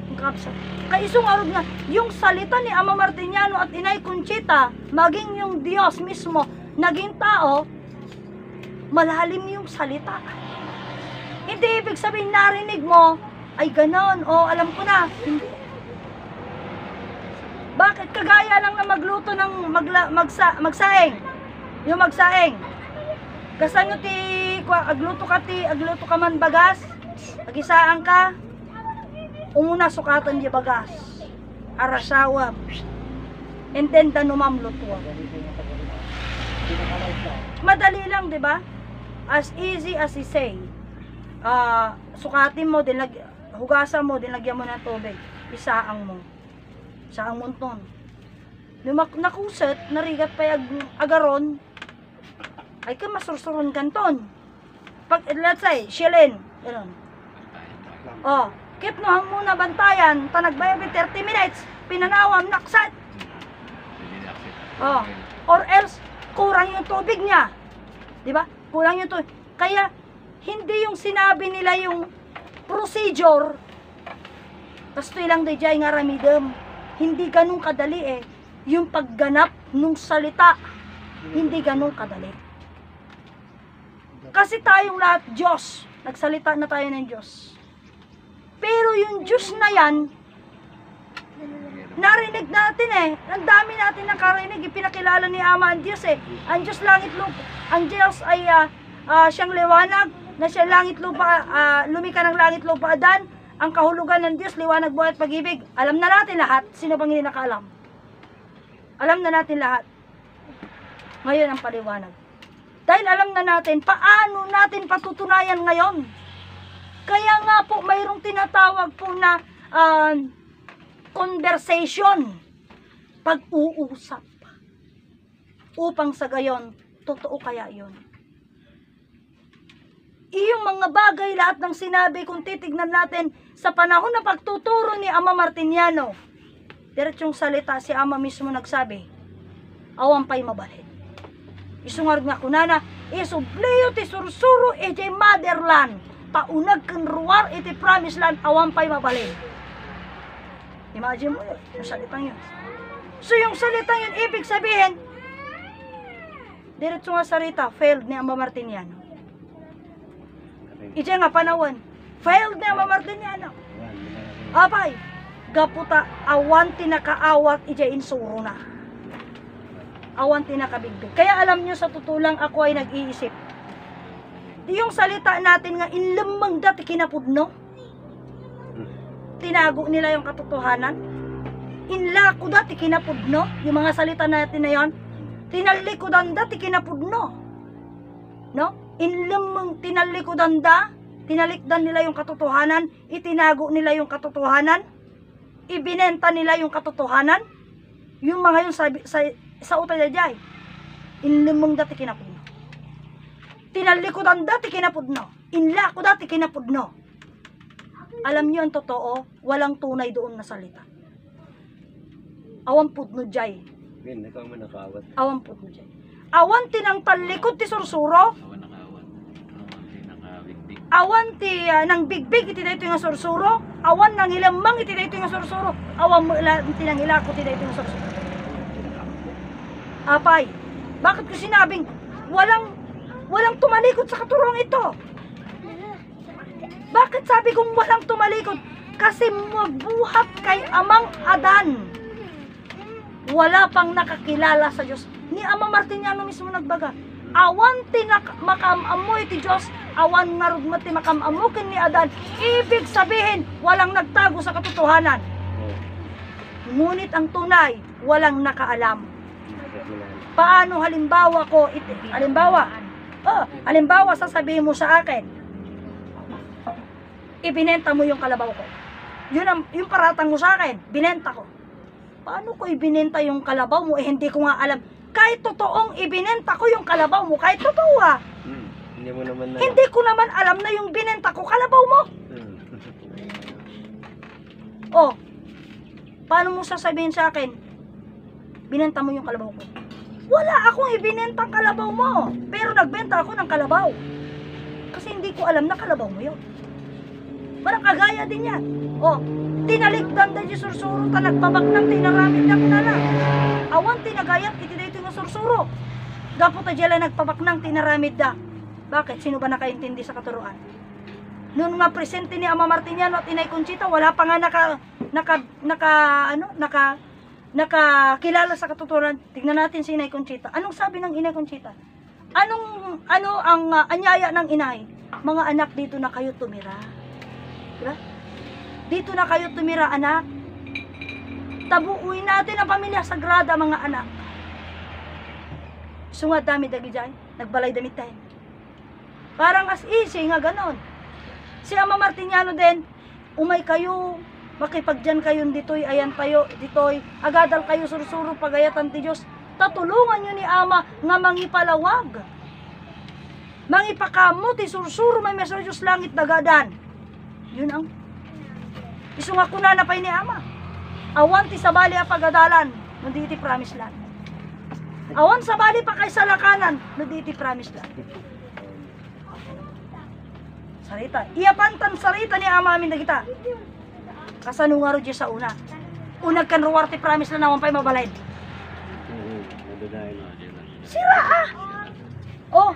Ang kapsa. Kaisong arog nga, yung salita ni Ama Martiniano at Inay Conchita, maging yung Diyos mismo, naging tao, malalim yung salita. Hindi ibig sabihin narinig mo, ay ganon, o alam ko na. Hindi. Bakit kagaya lang na magluto ng magla, magsa, magsaing? Yung magsaing. Kasan nyo ti, agluto ka ti, agluto ka man bagas, agisaan ka, umuna sukatan di bagas, arasawa, and then danumam lutuwa. Madali lang, di ba? As easy as he say. Ah, sukatin mo, din lag, hugasan mo, dinlagyan mo ng tubig. Isaang mo. Isaang mo ton. Lumak nakuset, narigat pa yung agaron, ay ka masursuron kanton. Pag, let's say, shilin, ganun. Oh, keep no hang muna bantayan, tanagbayan 30 minutes, pinanawam, naksat. Oh, or else, kurang yung tubig niya. Di ba? Kulang yung tubig. Kaya, hindi yung sinabi nila yung procedure, kasto lang di jay nga ramidem. Hindi ganun kadali eh. Yung pagganap nung salita, hindi ganun kadali. Kasi tayong lahat, Diyos. Nagsalita na tayo ng Diyos. Pero yung Diyos na yan, narinig natin eh. Ang dami natin nakarinig. Ipinakilala ni Ama ang Diyos eh. Ang Diyos langit lupa. Ang Diyos ay ah, ah, siyang liwanag na siya langit lupa, ah, lumika ng langit lupa adan. Ang kahulugan ng Diyos, liwanag, buhay at pag-ibig. Alam na natin lahat. Sino bang hindi nakaalam? Alam na natin lahat. Ngayon ang paliwanag. Dahil alam na natin, paano natin patutunayan ngayon? Kaya nga po, mayroong tinatawag po na um, conversation. Pag-uusap. Upang sa gayon, totoo kaya yon. Iyong mga bagay, lahat ng sinabi, kung titignan natin sa panahon na pagtuturo ni Ama Martiniano, diretsong salita si Ama mismo nagsabi, awan pa'y mabalhin. Isungar nga kunana, isubliyo ti sursuro iti motherland, paunag kang ruwar iti promised land, awan pa'y mabalhin. Imagine mo yun, yung salitang yun. So yung salitang yun, ibig sabihin, diretso nga salita, failed ni Ama Martiniano. Ija nga panahon, failed ni Ama Martiniano. Apay, gaputa awan tinakaawat ija insuro na. Awan tinakabigbig. Kaya alam nyo sa tutulang ako ay nag-iisip. Yung salita natin nga inlamang dati kinapudno. Tinago nila yung katotohanan. Inlako dati kinapudno. Yung mga salita natin na yon. Tinalikodan dati kinapudno. No? Inlamang tinalikodan da, tinalikdan nila yung katotohanan, itinago nila yung katotohanan, ibinenta nila yung katotohanan, yung mga yun sabi, sa, sa utay jay, inlamang dati kinapudno. Tinalikodan dati kinapudno. Inla ko dati kinapudno. Alam niyo ang totoo, walang tunay doon na salita. Awan pudno jay. Min, ikaw man nakawat. Awan pudno jay. Awan tinang talikod ti sursuro, Awan nakawan. Awan nakabigdig. awan ti ah, nang bigbig iti dayto nga sursuro, awan nang ilamang iti dayto nga sursuro, awan mo ila iti nang ilako ti dayto nga sursuro. Apay, bakit ko sinabing walang walang tumalikod sa katuruang ito? Bakit sabi kong walang tumalikod? Kasi magbuhat kay Amang Adan. Wala pang nakakilala sa Diyos. Ni Ama Martiniano mismo nagbaga. Awan ti makamamoy ti Diyos, awan nga rugma ti makamamukin ni Adan. Ibig sabihin, walang nagtago sa katotohanan. Oh, Ngunit ang tunay, walang nakaalam. Paano halimbawa ko, iti, halimbawa, oh, halimbawa sasabihin mo sa akin, ibinenta mo yung kalabaw ko. Yun ang, yung paratang mo sa akin, binenta ko. Paano ko ibinenta yung kalabaw mo? Eh, hindi ko nga alam. Kahit totoong ibinenta ko yung kalabaw mo, kahit totoo ah, Hmm. Hindi mo naman na. hindi ko naman alam na yung binenta ko kalabaw mo. Hmm. Oh, paano mo sasabihin sa akin, binenta mo yung kalabaw ko? Wala akong ibinentang kalabaw mo. Pero nagbenta ako ng kalabaw. Kasi hindi ko alam na kalabaw mo yun. Parang kagaya din yan. Oh, tinalikdan da di sursuro ta nagpabak ng tinaramid na kunala. Awan tinagayat iti dito nga sursuro. Dapat ta dyan nagpabak ng tinaramid da. Bakit? Sino ba nakaintindi sa katuruan? Noon nga presente ni Ama Martiniano at Inay Conchita, wala pa nga naka, naka, naka, ano, naka, nakakilala sa katuturan. Tingnan natin si Inay Conchita. Anong sabi ng Inay Conchita? Anong, ano ang ah, anyaya ng inay? Mga anak, dito na kayo tumira. Diba? Dito na kayo tumira, anak. Tabuuin natin ang pamilya sagrada, mga anak. Sungat dami dagi dyan. Nagbalay damit tayo. Parang as easy nga ganon. Si Ama Martiniano din, umay kayo, makipagdyan kayo ditoy, ayan tayo, ditoy, agadal kayo sursuro pagayatan ti Diyos, tatulungan nyo ni Ama nga mangipalawag. Mangipakamo ti sursuro may meso Diyos langit dagadan. Yun ang iso nga kuna na pay ni Ama. Awan ti sabali a pagadalan, nundi ti promise land. Awan sabali pa kay salakanan, nundi ti promise land. Sarita. Iapantan sarita ni ama amin na kita. Kasano nga di sa una. Unag kan ruwar ti promise na naman pa'y mabalay. Sira ah! Oh,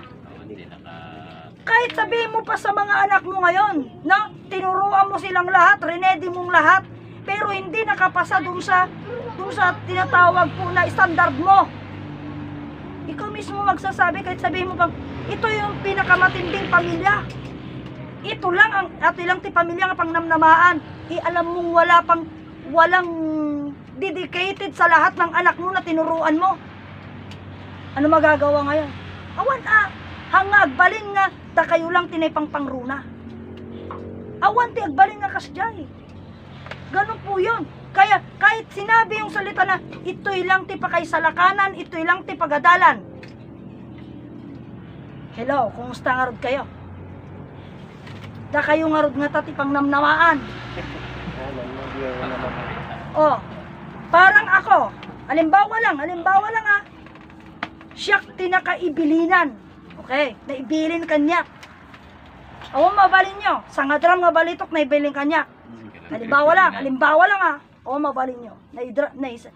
kahit sabihin mo pa sa mga anak mo ngayon, na tinuruan mo silang lahat, rinedi mong lahat, pero hindi nakapasa dun sa, dun sa tinatawag po na standard mo. Ikaw mismo magsasabi, kahit sabihin mo pang, ito yung pinakamatinding pamilya. Ito lang ang, ito lang ti pamilya nga pang namnamaan. I alam mong wala pang, walang dedicated sa lahat ng anak mo na tinuruan mo. Ano magagawa ngayon? Awan ah, hanga agbalin nga, ta kayo lang tinay pang pangruna. Awan ti agbalin nga kasjay. Ganun po yun. Kaya kahit sinabi yung salita na ito'y lang ti pakay salakanan, ito'y lang ti pagadalan. Hello, kumusta nga kayo? Da kayo nga rod nga tati pang namnawaan. Oh, parang ako, alimbawa lang, alimbawa lang ah, siyak tinakaibilinan. Okay, naibilin kanya. Awa mabalin nyo, sa ngadram nga balitok na ibilin kanya. Halimbawa lang, halimbawa lang ah. Awa mabalin nyo, na, idra, na, isa,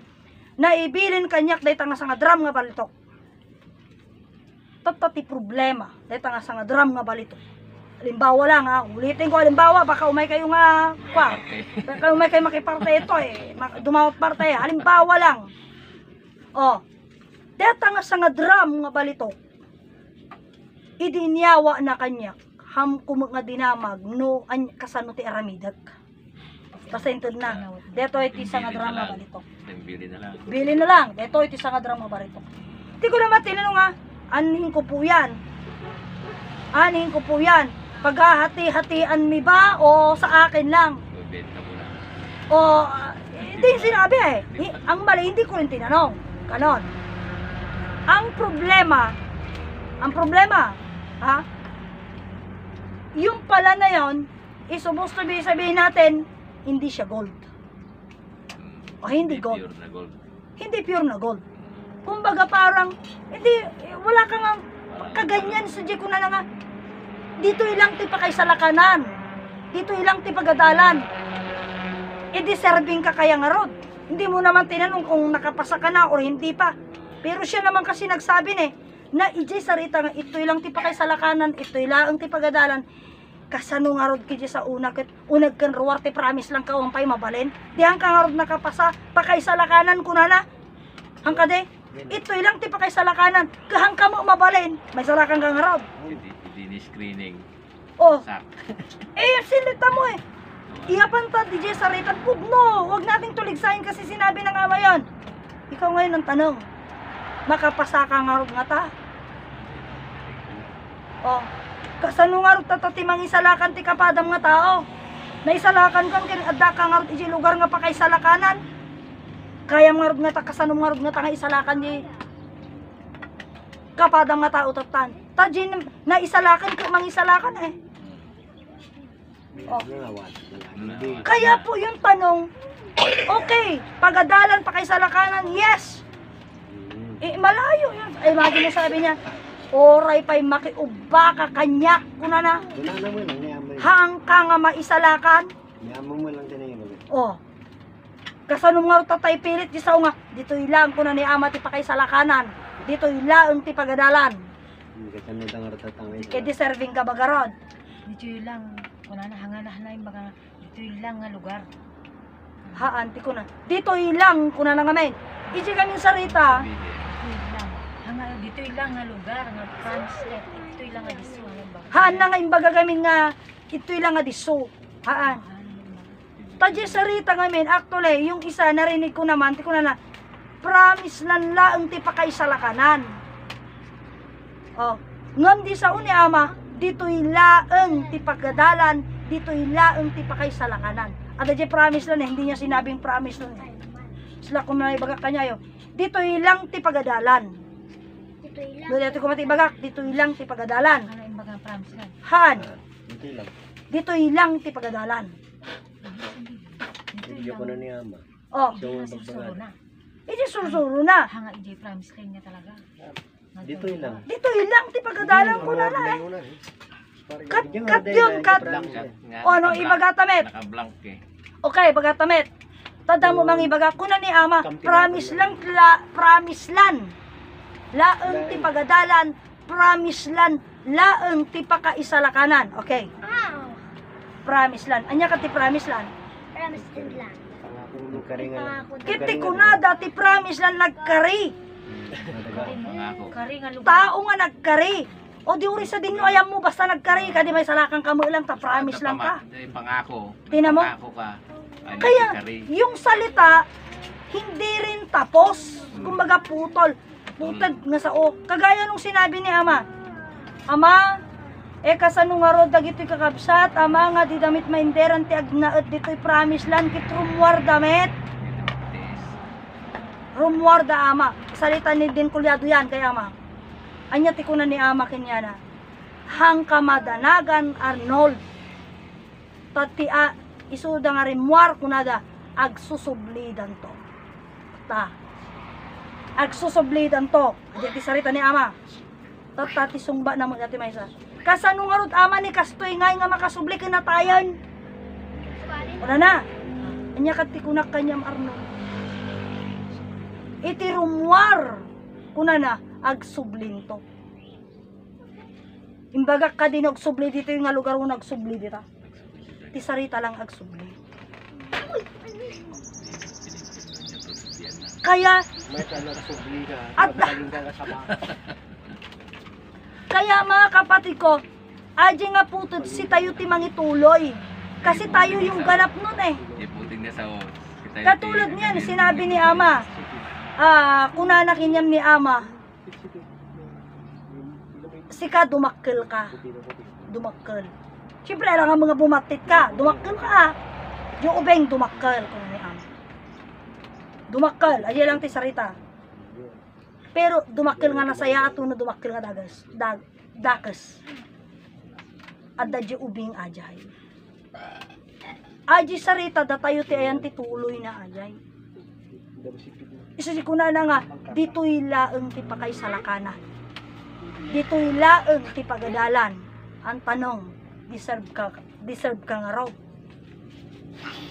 naibilin kanya dahil nga sa ngadram nga balitok. Tatati problema dahil nga sa ngadram nga balitok. Halimbawa lang ha, ulitin ko halimbawa, baka umay kayo nga, kwa, baka umay kayo makiparte ito eh, dumawat parte eh, halimbawa lang. Oh, deta nga sa nga drum nga balitok, idinyawa na kanya, ham kumag nga dinamag, no, an, kasano ti aramidag. Basta intod na, deto iti sa nga drum nga balitok. Bili na lang. Bili na lang, deto iti sa nga drum nga balitok. Di ko naman tinanong nga, anhin ko po yan. Anin ko po yan. Paghahati-hatian mi ba o sa akin lang? Lang. O, hindi yung sinabi eh. Ang mali, hindi ko rin tinanong. Ganon. Ang problema, ang problema, ha? Yung pala na yon, is supposed to be sabihin natin, hindi siya gold. O hindi gold. Pure na gold. Hindi pure na gold. Kumbaga parang, hindi, eh, wala kang ang kaganyan sa ko na nga. Dito ilang ti pa kay salakanan. Dito ilang ti pagadalan. E deserving ka kaya nga rod. Hindi mo naman tinanong kung nakapasa ka na o hindi pa. Pero siya naman kasi nagsabi ni, na ije sarita nga ito ilang ti pa kay salakanan, ito ilang ti pagadalan. Kasano nga rod kiti sa una ket unag kan ruwar ti promise lang ka umpay mabalin. Dihan ka nga rod nakapasa pa kay salakanan ko na na. Hangka de, ito ilang ti pa kay salakanan. Kahang ka mo mabalin, may salakan ka nga rod. Hindi, hindi ni screening. Oh, Sak. eh silita mo eh. Iyapan ta DJ Sarita, no, wag nating tuligsahin kasi sinabi ng ama yon. Ikaw ngayon ang tanong, makapasa ka nga nga ta? Oh, kasano nga rod tatatimang isalakan ti kapadam nga tao? Na isalakan kan kin adda ka nga iji lugar nga pa kay salakanan. Kaya nga nga ta kasano nga nga ta nga isalakan di kapadam nga tao tatan. Ta di na isalakan ka mang isalakan eh. Oh. Kaya po yung tanong, okay, pagadalan pa kay salakanan, yes. Eh, malayo yun. Eh, imagine sabi niya, oray pa'y makiuba ka kanyak. Kuna na, hang ka nga maisalakan. Niyaman mo lang din yun. Oh, kasanong nga tatay pilit di sa nga, dito ilang kuna ni ama ti pa kay salakanan. Dito ilang ti pagadalan. Hindi ka sanod ang ratatang Kay deserving ka bagarod. Dito yun lang, kuna na hangana na yung baga, dito yun lang nga lugar. Haan, ti kuna. Dito ilang kuna na ngamen. Iji kami sarita. Dito yun lang. Hanga, dito yun lang nga lugar, nga translate. Dito yun lang nga diso. baga. haan na nga imbaga gamin nga, ito ilang nga diso. Haan. Yun lang. Tadya sarita ngamin, actually, yung isa narinig ko naman, ti ko na na, promise lan laang ti pa kay salakanan. Oh, ngam di sa uni ama, dito'y laang ti pagadalan, dito'y laang ti pa kay salakanan. Ada di promise lan eh, hindi niya sinabing promise lan eh. Sila kung may bagak kanya yo, dito'y lang ti pagadalan. Dito ko mati bagak, dito'y lang ti pagadalan. Ano yung baga promise lang. Han, Ito lang. dito'y lang ti pagadalan. Dito Hindi yun ko na lang. niya ama. Oh, So, ang Susuro pagbagal. na. iti sursuro na. Hanga ije promise kayo niya talaga. Dito lang. Dito ilang ti pagadalan ko na na eh. Kat, kat yun, kat. O ano, ibagatamet. Naka-blank eh. Okay, bagatamet. Tada mo mang ibaga, kuna ni ama, promise lang, la, promise lan. Laeng ti pagadalan, promise lan, laeng ti pakaisalakanan. Okay, promise lan. Anya ka ti promise lan? Karingan lang. Kiti kunada ti promise lan nagkari. Tao nga nagkari. O di uri sa dinyo ayam mo, basta nagkari ka, di may salakang kamo lang, ta promise lang ka. Eh, pangako. Tingnan mo. Pangako ka. Ay, Kaya, yung salita, hindi rin tapos. Kumbaga putol. Putad nga sa o. Kagaya nung sinabi ni Ama. Ama, e kasano nga ro dagito'y kakabsat, ama nga di damit mainderan ti agnaet dito'y promise lan kit rumwar damit. Tiis. Rumwar da ama. Salita ni din kulyado yan kay Ama. Anya ti kuna ni Ama kinyana. Hang kamadanagan Arnold. Tati a isuda nga rimwar kunada agsusublidan to. Ta. Agsusublidan to. Adi ti sarita ni Ama. Tata ti sumba na mo dati maysa. Kasano nga rod ama ni kastoy ngay nga makasubli kinatayan. Wala na. Anya kat ti kunak kanyam Arnold. Iti rumwar kuna na agsublin to. Imbaga ka din agsubli dito yung lugar mo nagsubli dito. Ti sarita lang. Kaya tanong subli ka. At-. Kaya mga kapatid ko, aji nga putod si tayo ti mangituloy. Kasi tayo yung ganap nun eh. Os. Kita- Katulad niyan, sinabi ni Ama, ah, kuna na kinyam ni Ama, sika dumakkel ka. Dumakkel. Siyempre, alam nga mga bumatit ka. Dumakkel ka. Yung ubeng dumakkel. Kung ano am. Dumakkel. Ayan lang ti sarita. Pero dumakkel nga nasaya ato na dumakkel nga dagas. Dag, dakas. At dadya ubing ajay. Aji sarita datayo ti ayan ti tuloy na ajay. Isa si kuna na nga, dito'y laeng ti pakay salakana. Dito'y laeng ti pagadalan. Ang tanong, deserve ka, deserve ka nga raw.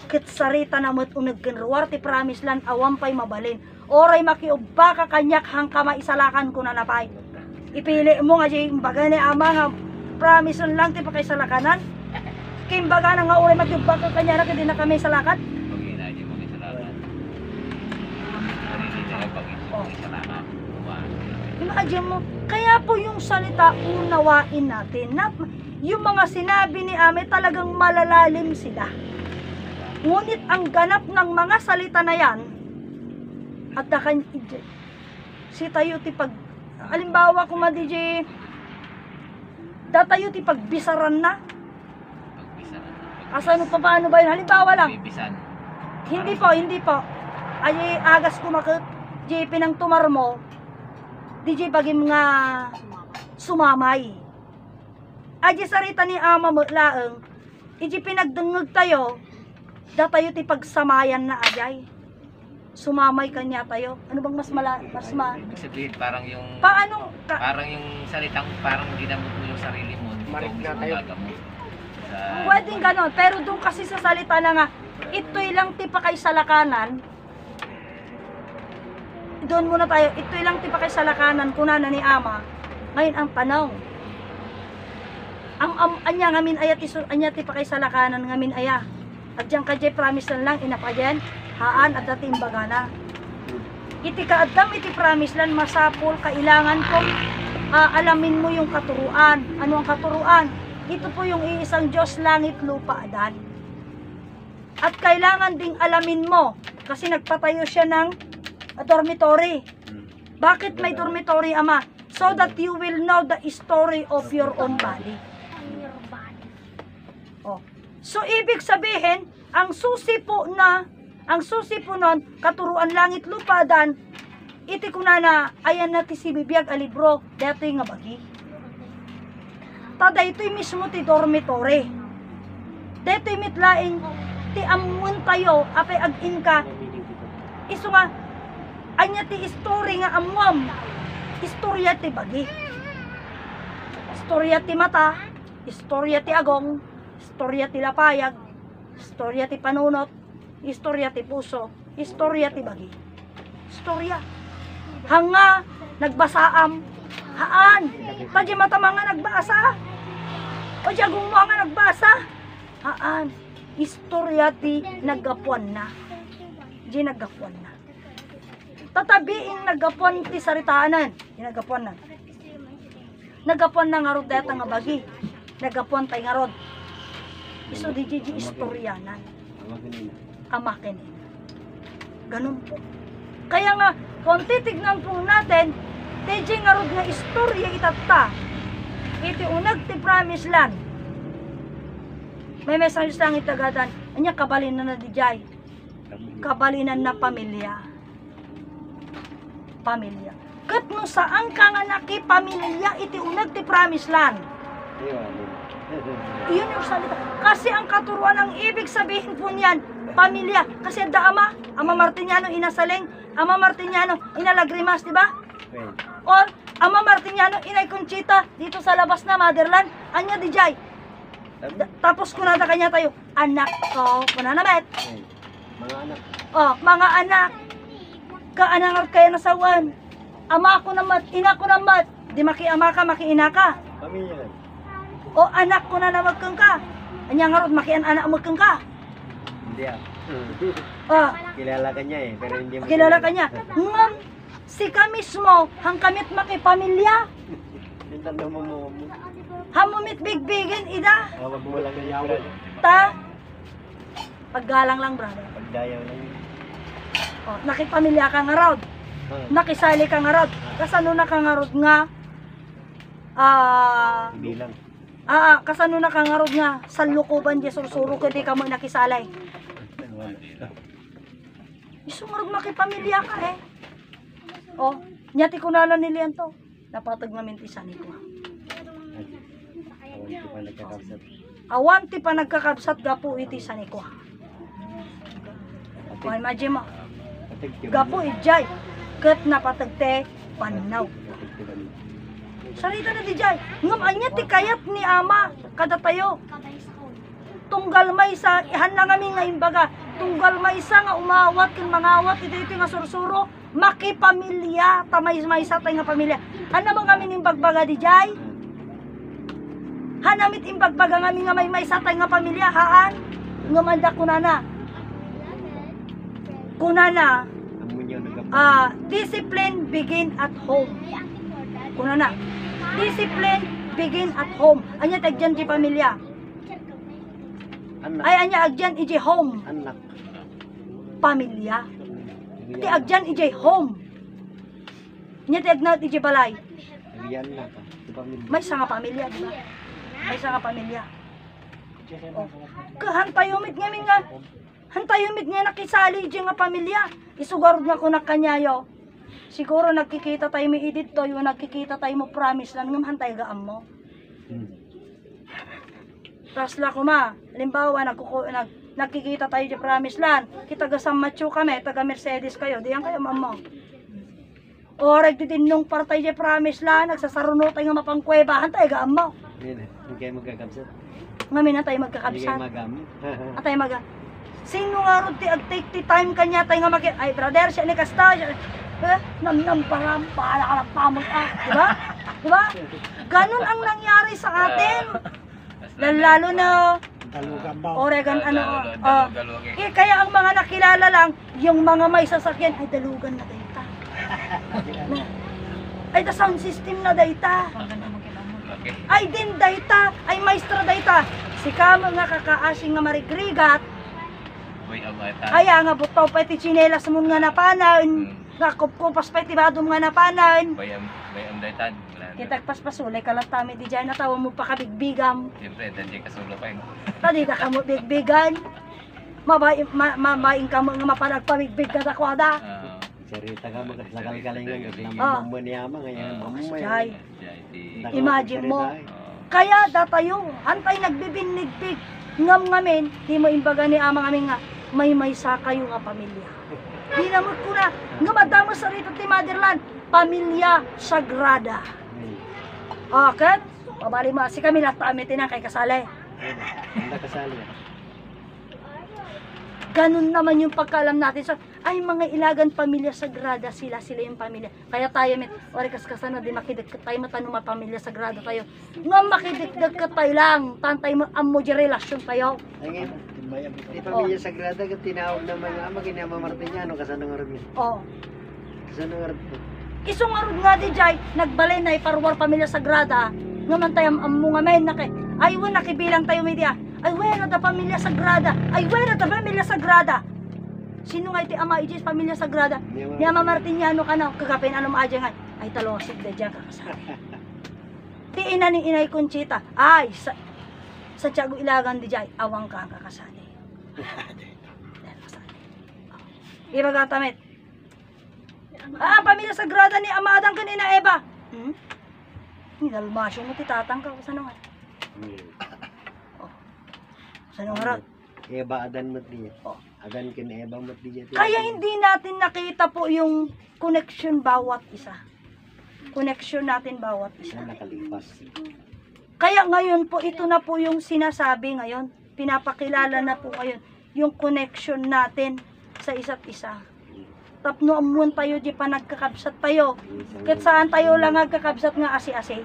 Kit sarita na mo't unag kenruar ti promise lan awam pay mabalin. Oray makiubba ka kanyak hang ka maisalakan ko na napay. Ipili mo nga di imbaga ni ama nga promise lang ti pakay salakanan. Kimbaga na nga oray makiubba ka kanya na kadi na kami salakan. Pag inadyo mo isalakan. Sarili nila pag Oh. isalakan. Imagine mo, kaya po yung salita unawain natin na yung mga sinabi ni Ame talagang malalalim sila. Ngunit ang ganap ng mga salita na yan, at dakan si tayo ti pag, alimbawa kung madiji, datayo ti pagbisaran na, Pagbisan. asano pa paano ba yun, halimbawa lang, Bibisan. hindi po, hindi po. Ay agas kumakot, di pinang tumar mo, di di bagim nga sumamay. Ay sarita ni ama mo laeng, iji pinagdungog tayo, da tayo ti pagsamayan na ajay. Sumamay kanya tayo. Ano bang mas mala, mas ma, Ibig sabihin, parang yung... paano, ka, Parang yung salitang parang ginamot mo yung sarili mo. Marik na tayo. Sa... pwedeng ganon, pero doon kasi sa salita na nga, ito'y lang ti pa kay salakanan, doon muna tayo, ito'y lang ti pa kay salakanan, kunana ni ama, ngayon ang tanong, ang am, anya ngamin ayat iso, anya ti pa kay salakanan ngamin aya, at diyan ka jay promise na lang, inapayan, haan at dati imbagana. Iti kaadam, iti promise lang, masapol, kailangan kong ah, alamin mo yung katuruan. Ano ang katuruan? Ito po yung iisang Diyos, langit, lupa, adan. At kailangan ding alamin mo, kasi nagpatayo siya ng ah, dormitory. Bakit may dormitory, Ama? So that you will know the story of your own body. Oh. So, ibig sabihin, ang susi po na, ang susi po nun, katuruan langit lupa dan, iti ko na na, ayan na ti si bibiyag a libro, dati nga bagi. Tada ito'y mismo ti dormitory. Dito mitlaing ti amun tayo, apay agin ka, iso nga, anya ti story nga amwam, istorya ti bagi. Istorya ti mata, istorya ti agong, istorya ti lapayag, istorya ti panunot, istorya ti puso, istorya ti bagi. Istorya. Hanga, nagbasaam, haan, padi mata mga nagbasa, o di agong mga nagbasa, haan, istorya ti nagapuan na. Di nagapuan na. Tatabiing nagapuan ti saritaanan, di nagapuan na. Nagapuan na nga rod deta nga bagi. Nagapuan tay nga rod. Iso di di istoryanan. Amakin. Ganun po. Kaya nga, kung titignan po natin, TJ nga rod nga istorya itatta. Iti unag ti promise land. May message lang itagadan. Anya kabalinan na di jay. Kabalinan na pamilya. Pamilya. Kat no saan ka nga naki pamilya iti unag ti promise land. Iyon yung salita. Kasi ang katuruan, ang ibig sabihin po niyan, pamilya. Kasi da ama, ama Martiniano inasaling, ama Martiniano inalagrimas, di ba? Or ama Martiniano inay Conchita dito sa labas na motherland, anya di jay. Tapos kunada kanya tayo, anak ko, kunanamet. Mga anak. Oh, mga anak, kaanangar kaya nasawan. Ama ko namat, ina ko namat. Di makiama ka, makiina ka. Pamilya lang. O anak ko na na magkang ka. Anya nga rod, makian anak magkang ka. Hindi ah. Oh, Kilala ka niya eh, pero hindi mo kilala ka niya. Ngam, si ka mismo, hang kamit makipamilya. Yung tanda mo. Hamumit bigbigin, ida. Tawag mo lang ng yawan. Ta. Paggalang lang, brother. Pagdayaw lang yun. O, nakipamilya ka nga rod. Ah. Nakisali ka nga rod. Kasano na ka nga rod nga, ah Bilang. ah kasano na kangarod nga sa lukuban di sursuro kadi ka mo nakisalay. Isungarod makipamilya ka eh. Oh, nyati ko nala niliyan to. Napatag nga mintisan ko. Awan ko pa nagkakabsat. Gapo iti sa niko. Kung imagine mo. Gapo ijay. Kat napatagte panaw. Ko? Sarita na di jay. Ngam anya ti kayat ni ama kada tayo. Tunggal may sa ihan na kami nga imbaga. Tunggal may sa nga umawat kin mangawat iti iti nga sursuro makipamilya tamay may sa tayo nga pamilya. Ano mo kami ning bagbaga di jay? Hanamit imbagbaga nga mi nga may may sa tayo nga pamilya haan. Nga manda kunana. Kunana, Amo niyo nagkapag. ah discipline begin at home. Kunana. Discipline begin at home. Anya tagjan di pamilya. Anak. Ay anya agjan iji home. Anak. Pamilya. Ti agjan iji home. Nya ti agnat iji balay. May sa nga pamilya, di ba? May sa nga pamilya. Oh. Kahantayumit nga mi nga. Hantayumit nga nakisali iji nga pamilya. Isugarod nga ko na kanyayo. Siguro nagkikita tayo mi edit to, yung nagkikita tayo mo promise lang ngam hantay gaam mo. Hmm. Tapos la ko ma, halimbawa nagkuku, nag, nagkikita tayo di promise land, kita ga San Matthew kami, taga Mercedes kayo, diyan kayo mamo. O nung partay di promise land, nagsasaruno tayo nga mapangkweba, hantay ga mo. Yan. Hindi kayo magkakabsat. Ngamin na tayo Hindi kayo magkakabsat. magamit. Atay maga. Sino nga ti ag take ti time kanya tayo nga maki ay brother siya ni kasta siya. Eh, nam nam param para ka lang pamag ah, di ba? Di ba? Ganun ang nangyari sa atin. Lalo na Oregon ano oh. Eh, kaya ang mga nakilala lang, yung mga may sasakyan, ay dalugan na data. ay the sound system na data. Ay din data, ay maestra data. Si kamo nga kakaasing nga marigrigat, Boy, amata. ay nga butaw pa iti chinelas mo nga napanan. Hmm. Nga kupkupas pa iti badom nga napanan. Boy, am, boy, am daytan. Wala na. Kitag paspasuloy kalatami di dyan natawa mo pa kabigbigam. Siyempre, dandiyan kasulo pa yun. Tadi ka kamo bigbigan. Mabay, ma, mabaing ka mo nga mapanagpabigbig ka takwada. Ah, Sarita ka magkasalakalingan. Kasi naman mo niya mga. Ah. Mamay. Jai. Jai, di. Imagine mo. Ah, Kaya datayo, antay nagbibinigpig. Ngam ngamin, di mo imbaga ni amang amin nga, may may sa kayo nga pamilya. Di namot ko na, nga madamo sa rito ti Motherland, pamilya sagrada. Okay? Pabali mo, si kami natamitin na kay kasali. Kasali. Ganun naman yung pagkaalam natin sa ay mga ilagan pamilya sagrada sila sila yung pamilya. Kaya tayo mit ori kas kasano di makidagkat tayo matanong mga pamilya sagrada tayo. Nga makidagkat tayo lang, tantay mo amo di relasyon tayo. Ay ngayon. Di pamilya sagrada ka tinawag na mga ama kinama Martiniano kasanang arab niya. Oh. Kasanang arab ko. Isong arod nga di jay, nagbalay na iparwar pamilya sagrada. Nga man tayo amo nga men naki. Ay wen nakibilang tayo media. Ay wen na pamilya sagrada. Ay wen na pamilya sagrada. Sino nga iti ama iti pamilya sagrada? Ni Ama Martiniano ka na, kagapin anong adya nga, ay talosik na dyan kakasali. Ti ina ni inay Conchita, ay, sa, sa Tiago Ilagan di jay, awang ka ang kakasali. Dahil kasali. Oh. Iba gatamit. Ah, pamilya sagrada ni Amadang kanina Eva. Hmm? Ninalmasyo mo ti tatang ka, saan nga? Saan nga? Eba adan mat diya. Oh. Adan kin eba mat diya. Kaya hindi natin nakita po yung connection bawat isa. Connection natin bawat isa. Nakalipas. Kaya ngayon po, ito na po yung sinasabi ngayon. Pinapakilala na po ngayon yung connection natin sa isa't isa. Tapno amun tayo di pa nagkakabsat tayo. Kahit saan tayo lang nagkakabsat nga asi-asi.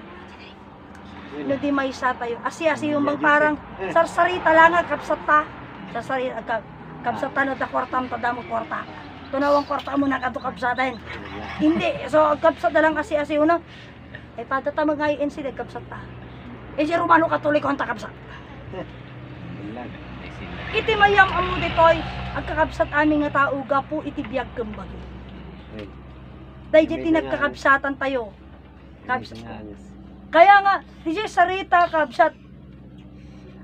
No di may isa tayo. Asi-asi yung mga parang sarsarita lang nga kabsat ta. Sarsarita ka kabsat ta no da kwartam ta damo kwarta. Tunawang kwarta mo na kadto kabsatin. Hindi. So, na lang asi-asi uno. Eh, pada ta mga INC, nagkapsat ta. Eh, si Romano Katolik ang takapsat. Ay, sila. Iti mayam amo ditoy, ang kakapsat aming nga tao, gapo iti biyag kembagi. Dahil diti nagkakapsatan tayo. Kabs- Kaya nga, DJ Sarita, kabsat,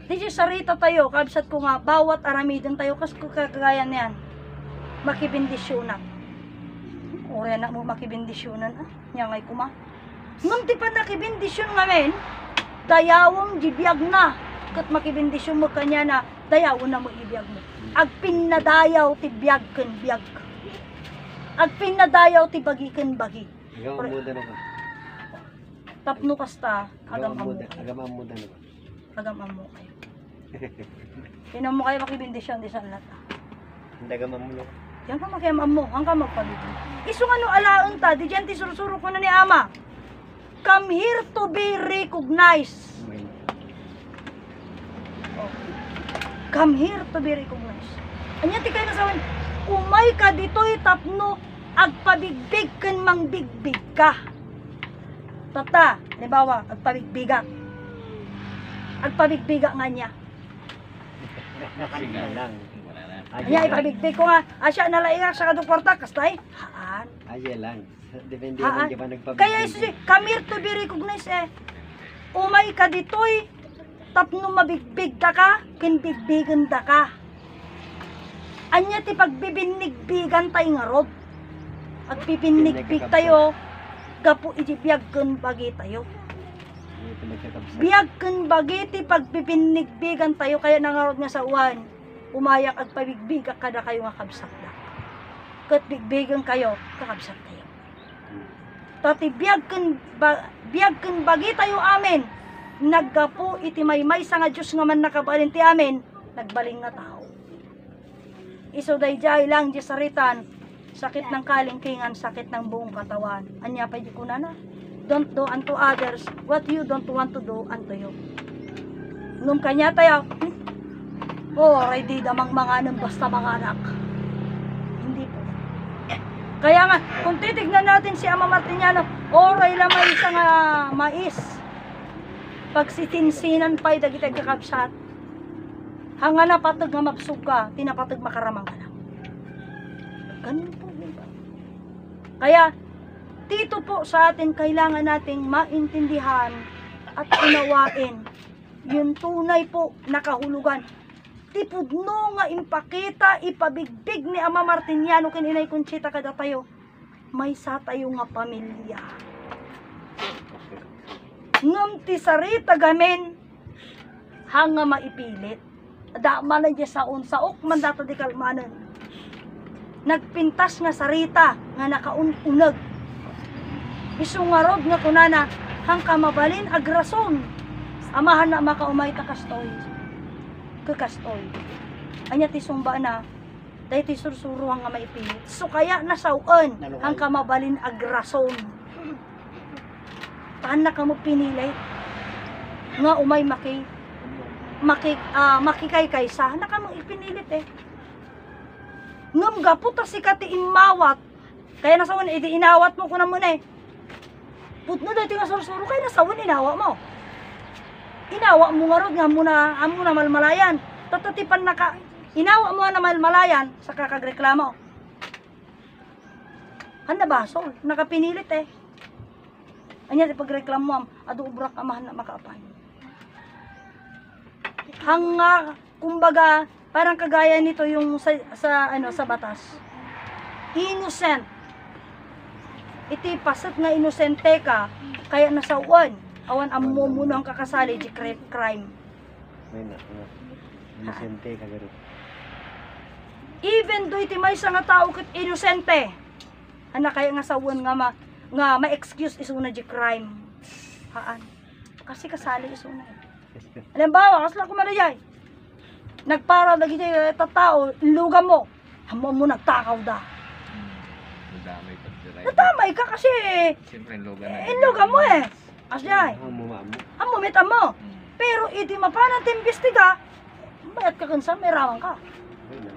DJ Sarita tayo, kabsat ko nga, bawat aramidan tayo, kas kagaya niyan, makibindisyonan. Uri na mo makibindisyonan, ah, nyangay kuma. Nung di pa nakibindisyon ngamen, dayawang jibiyag na, kat makibindisyon mo kanya na, dayawon na mo ibiyag mo. Ag pinadayaw ti biyag ken biyag. Ag pinadayaw ti bagi ken bagi. Agam muda na ba? Tapno kasta, agam amo agam muda na ba? Agam amo kayo. Tinan mo kayo makibindisyon di sa lahat. Hindi agam muda. Yan ka makiyamam mo, ang ka magpalibin. Iso nga no alaon ta, di dyan ti surusuro ko na ni ama. Come here to be recognized. Oh. Come here to be recognized. Anya ti kayo nasawan, umay ka dito'y tapno, agpabigbig kan mang bigbig ka. Tata, halimbawa, agpabigbiga. Agpabigbiga nga niya. Sige lang. Wala na. Anya, ipabigbig ko nga, asya nalainga sa kadong kwarta, kastay, haan. Aye lang. Depende Ah, man di ba nagpabigay. Kaya isi, come here to be recognized eh. Umay ka ditoy, tapno mabigbig da ka, kinbigbigan da ka. Anya ti pagbibinigbigan tayo nga rod. At pipinigbig tayo, gapo iti biyag kun bagi tayo. Biyag kun bagi ti pagpipinigbigan tayo, kaya nangarod nga sa uwan, umayak at pabigbig ka kada kayo nga kabsat da. Kat bigbigan kayo, kakabsat tayo. Tati biyag kun ba, biyag kun bagi tayo amin. Naggapo iti maymay sa nga Diyos nga man nakabalin ti amin, nagbaling nga tao. Iso dayjay lang di saritan, sakit ng kalingkingan, sakit ng buong katawan. Anya pa di kunana. Don't do unto others what you don't want to do unto you. Nung kanya tayo, hmm? oh, ready damang mga nang basta mga anak. Hindi po. Kaya nga, kung titignan natin si Ama Martiniano, oray lang may isang ah, mais. Pag sitinsinan pa'y dagitay kakabsat, hanga na patag nga mapsug tinapatag makaramang ka na. Ganun po? Kaya, dito po sa atin, kailangan nating maintindihan at unawain yung tunay po nakahulugan tipudno nga impakita ipabigbig ni Ama Martiniano kin Inay Conchita kada tayo. May sa tayo nga pamilya. Ngam ti sarita gamen hanga maipilit. Da man na sa unsaok man data di kalmanan. Nagpintas nga sarita nga nakaununag isu nga kunana hang kamabalin agrason amahan na makaumay ta kastoy kakastoy. Anya ti sumba na, dahil ti sursuro nga maipilit. So kaya nasauan, Nalukay. ang kamabalin agrason. Taan na ka mo pinili, nga umay maki, maki, ah, makikay kaysa, na ka mo ipinilit eh. Ngam gapo ta si kati imawat, kaya nasawan, edi inawat mo ko na muna eh. Putno dahil nga sursuro, kaya nasawan, inawa mo. Inawa mo nga rod nga muna amo na malmalayan. Tatatipan naka inawa mo na malmalayan sa kakagreklamo. Handa ba so nakapinilit eh. Anya pagreklamo am adu ubrak amahan na makaapan hanga kumbaga parang kagaya nito yung sa, sa ano sa batas. Innocent iti pasat nga inosente ka kaya nasauan awan amo mo ang kakasali di cri- crime May na. nga. Inosente ka garo. even do iti may nga tao kit inosente ana kaya nga sawon nga ma nga ma-excuse isuna di crime haan kasi kasali isuna halimbawa kasla ko manayay nagpara lagi di tatao luga mo hamo mo nagtakaw da Damay. Natamay ka kasi Siyempre, loga na. eh luga mo eh asyay Ang mumamo. amo meta mo pero iti mapanat imbestiga bayat ka kansa may rawan ka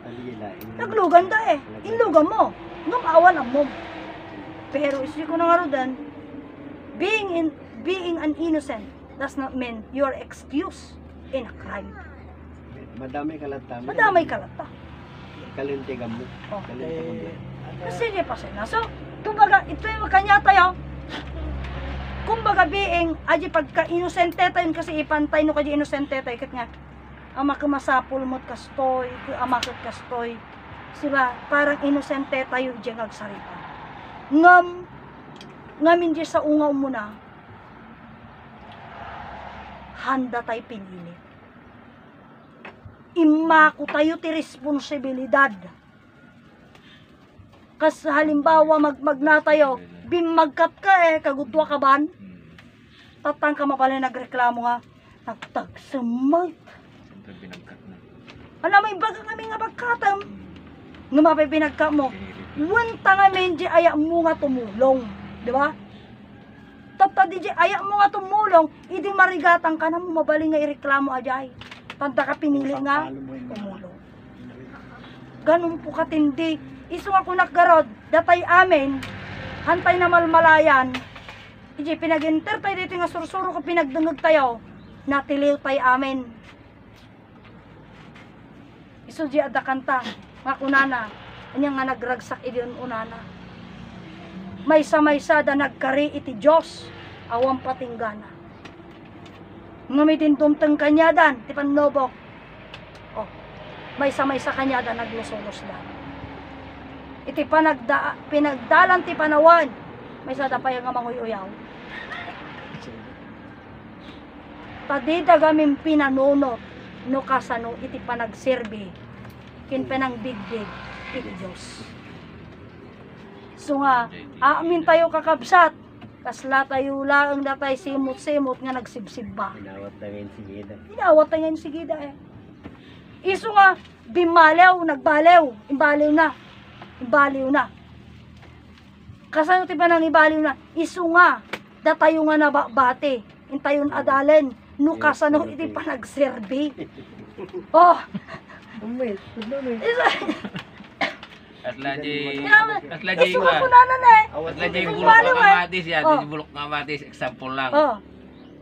Ay. Naglugan da eh. Inlugan mo. Ngam awan ang mom. Pero isip ko na nga rodan, being in being an innocent does not mean you're excused in a crime. Madami kalata. Madamay kalata. Kalintigan mo. Kalintigan mo. Kasi di pa sila. Kumbaga, ito yung kanya tayo. kumbaga being aji pagka inosente tayo kasi ipantay no kaji inosente tayo kat nga ama kumasapul mo't kastoy amakot kastoy. Siba parang inosente tayo diyan agsarita ngam ngamin di sa ungaw mo na handa tayo pinili. Imako tayo ti responsibilidad kas halimbawa mag magna tayo bimagkat ka eh kagutwa ka ban? Tatang ka mapala nagreklamo nga nagtagsamag Siyempre binagkat na. alam mo ibaga kami nga bagkatam nga mapay pinagka mo. Wanta nga menji aya mo nga tumulong di ba? Tata di aya mo nga tumulong idi marigatan ka na mo mabaling nga ireklamo ajay. Tanta ka pinili nga tumulong. ganun po katindi iso ako nakgarod datay amin hantay na malmalayan. Iji pinag-enter tayo dito nga sursuro ko pinagdungog tayo natiliw tayo amin. Iso di ada kanta nga kunana anya nga nagragsak idin unana. May sa da nagkari iti Diyos awang patinggana. Ngamitin tumteng kanyadan ti panlobok oh may sa kanyada naglusolos da iti panagda pinagdalan ti panawan may sada pa nga manguyaw Tadida gamin pinanunot no kasano iti panagserbi kin penang bigbig iti Diyos. So nga, aamin tayo kakabsat, kasla tayo lang datay simot-simot nga nagsibsib ba. Inawat na ngayon si Gida. Inawat tayo ngayon si Gida eh. Iso nga, bimalew, nagbalew, imbalew na. Imbalew na. Kasano ti ba nang ibaliw na? Iso nga, datayo nga nababate. Intayon adalen, no kasano iti panagserbi. Oh, na eh. iso, At lagi, at lagi iso ka. nga kunanan eh. At na lagi bulok na eh. kamatis yan. Oh. Bulok na kamatis, example lang. Oh,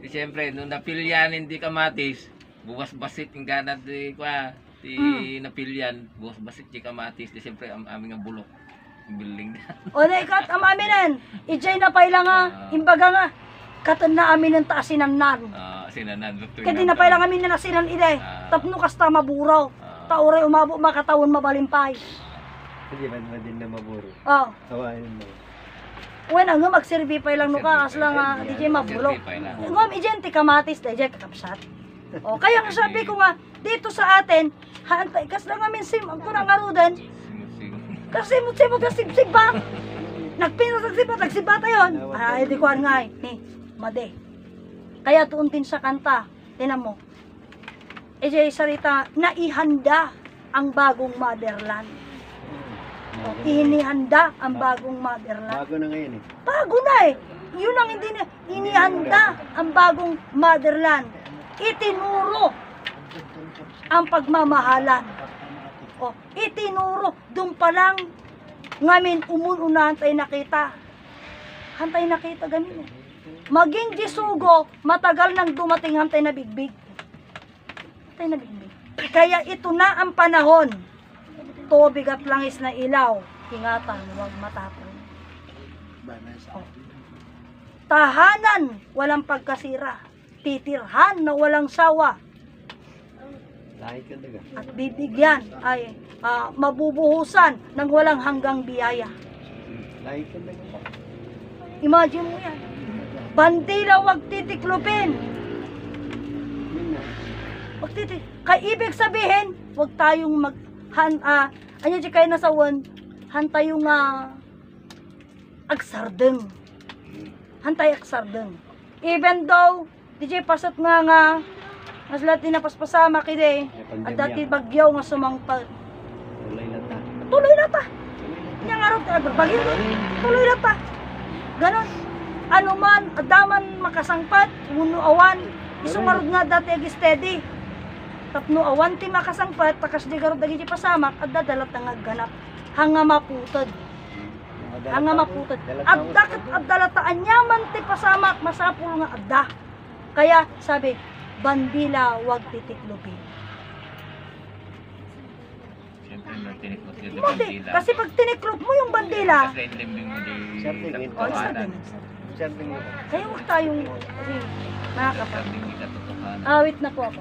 Di siyempre, nung napilyan hindi kamatis, buwas basit yung ganat di kwa, di Hmm. napilyan, buwas basit di kamatis, di siyempre am aming ang bulok. Building na. o na ikat, am aminan. Ijay na pailang nga, imbaga nga. Katan na amin ng taasinan nan. Ah, sinanan. Kaya di na pailang amin na nasinan ide. Ah. Tapno kasta maburaw. Ah. Tauray umabo makatawon mabalimpay. Hindi man man din na maburo. Oh, Awain mo. Wen ang nga magserbi pa lang nuka kas lang nga di jay mabulok. Siyempre, pa lang. Ngom ijenti kamatis da jay kakapsat. O kaya nga sabi ko nga dito sa atin hantay kas lang amin sim ang kunang arudan kasi mo simo ka sibsib ba. Nagpino sa sibat nagsibata yon. Ay di ko nga ni made. Kaya tuuntin sa kanta. Tinan mo. Ejay sarita naihanda ang bagong motherland. O, inihanda ang bagong motherland. Bago na ngayon eh. Bago na eh. Yun ang hindi na, inihanda ang bagong motherland. Itinuro ang pagmamahalan. O, itinuro. Doon pa lang, ngamin umununahan tayo nakita. Hantay nakita gamin eh. Maging disugo, matagal nang dumating hantay na bigbig. Hantay na bigbig. Kaya ito na ang panahon. Tubig at langis na ilaw. Ingatan, huwag matapon. Tahanan, walang pagkasira. Titirhan na walang sawa. At bibigyan ay ah, mabubuhusan ng walang hanggang biyaya. Imagine mo yan. Bandila wag titiklupin. Wag titik. Kay ibig sabihin, wag tayong mag han ah anya di kayo nasawan han tayong ah, agsardeng. Hantay agsardeng. Even though DJ pasat nga nga mas lahat dinapaspasama kide. May At dati bagyaw nga sumangpal. Tulay na ta. Tuloy na ta. Nya nga ron bagyo. Tuloy na ta. Ganon. Ano man, adaman makasangpat, uno awan. Isumarod nga dati agi steady. Tapno awan ti makasangpat, takas di garod dagi di pasamak, at dadalat nga ganap. Hanga maputod. Hanga maputod. At dakat at dalataan yaman ti pasamak, masapul nga adda. Kaya sabi, bandila wag titiklupin. Siyempre, may tiniklot yun Hindi, kasi pag tiniklop mo yung bandila, Kasi hindi mo hindi Siyempre, may Oh, isa din. Observing mo. Kaya huwag tayong, kasi, mga kapatid. Sabi ni katotohanan. Awit na po ako.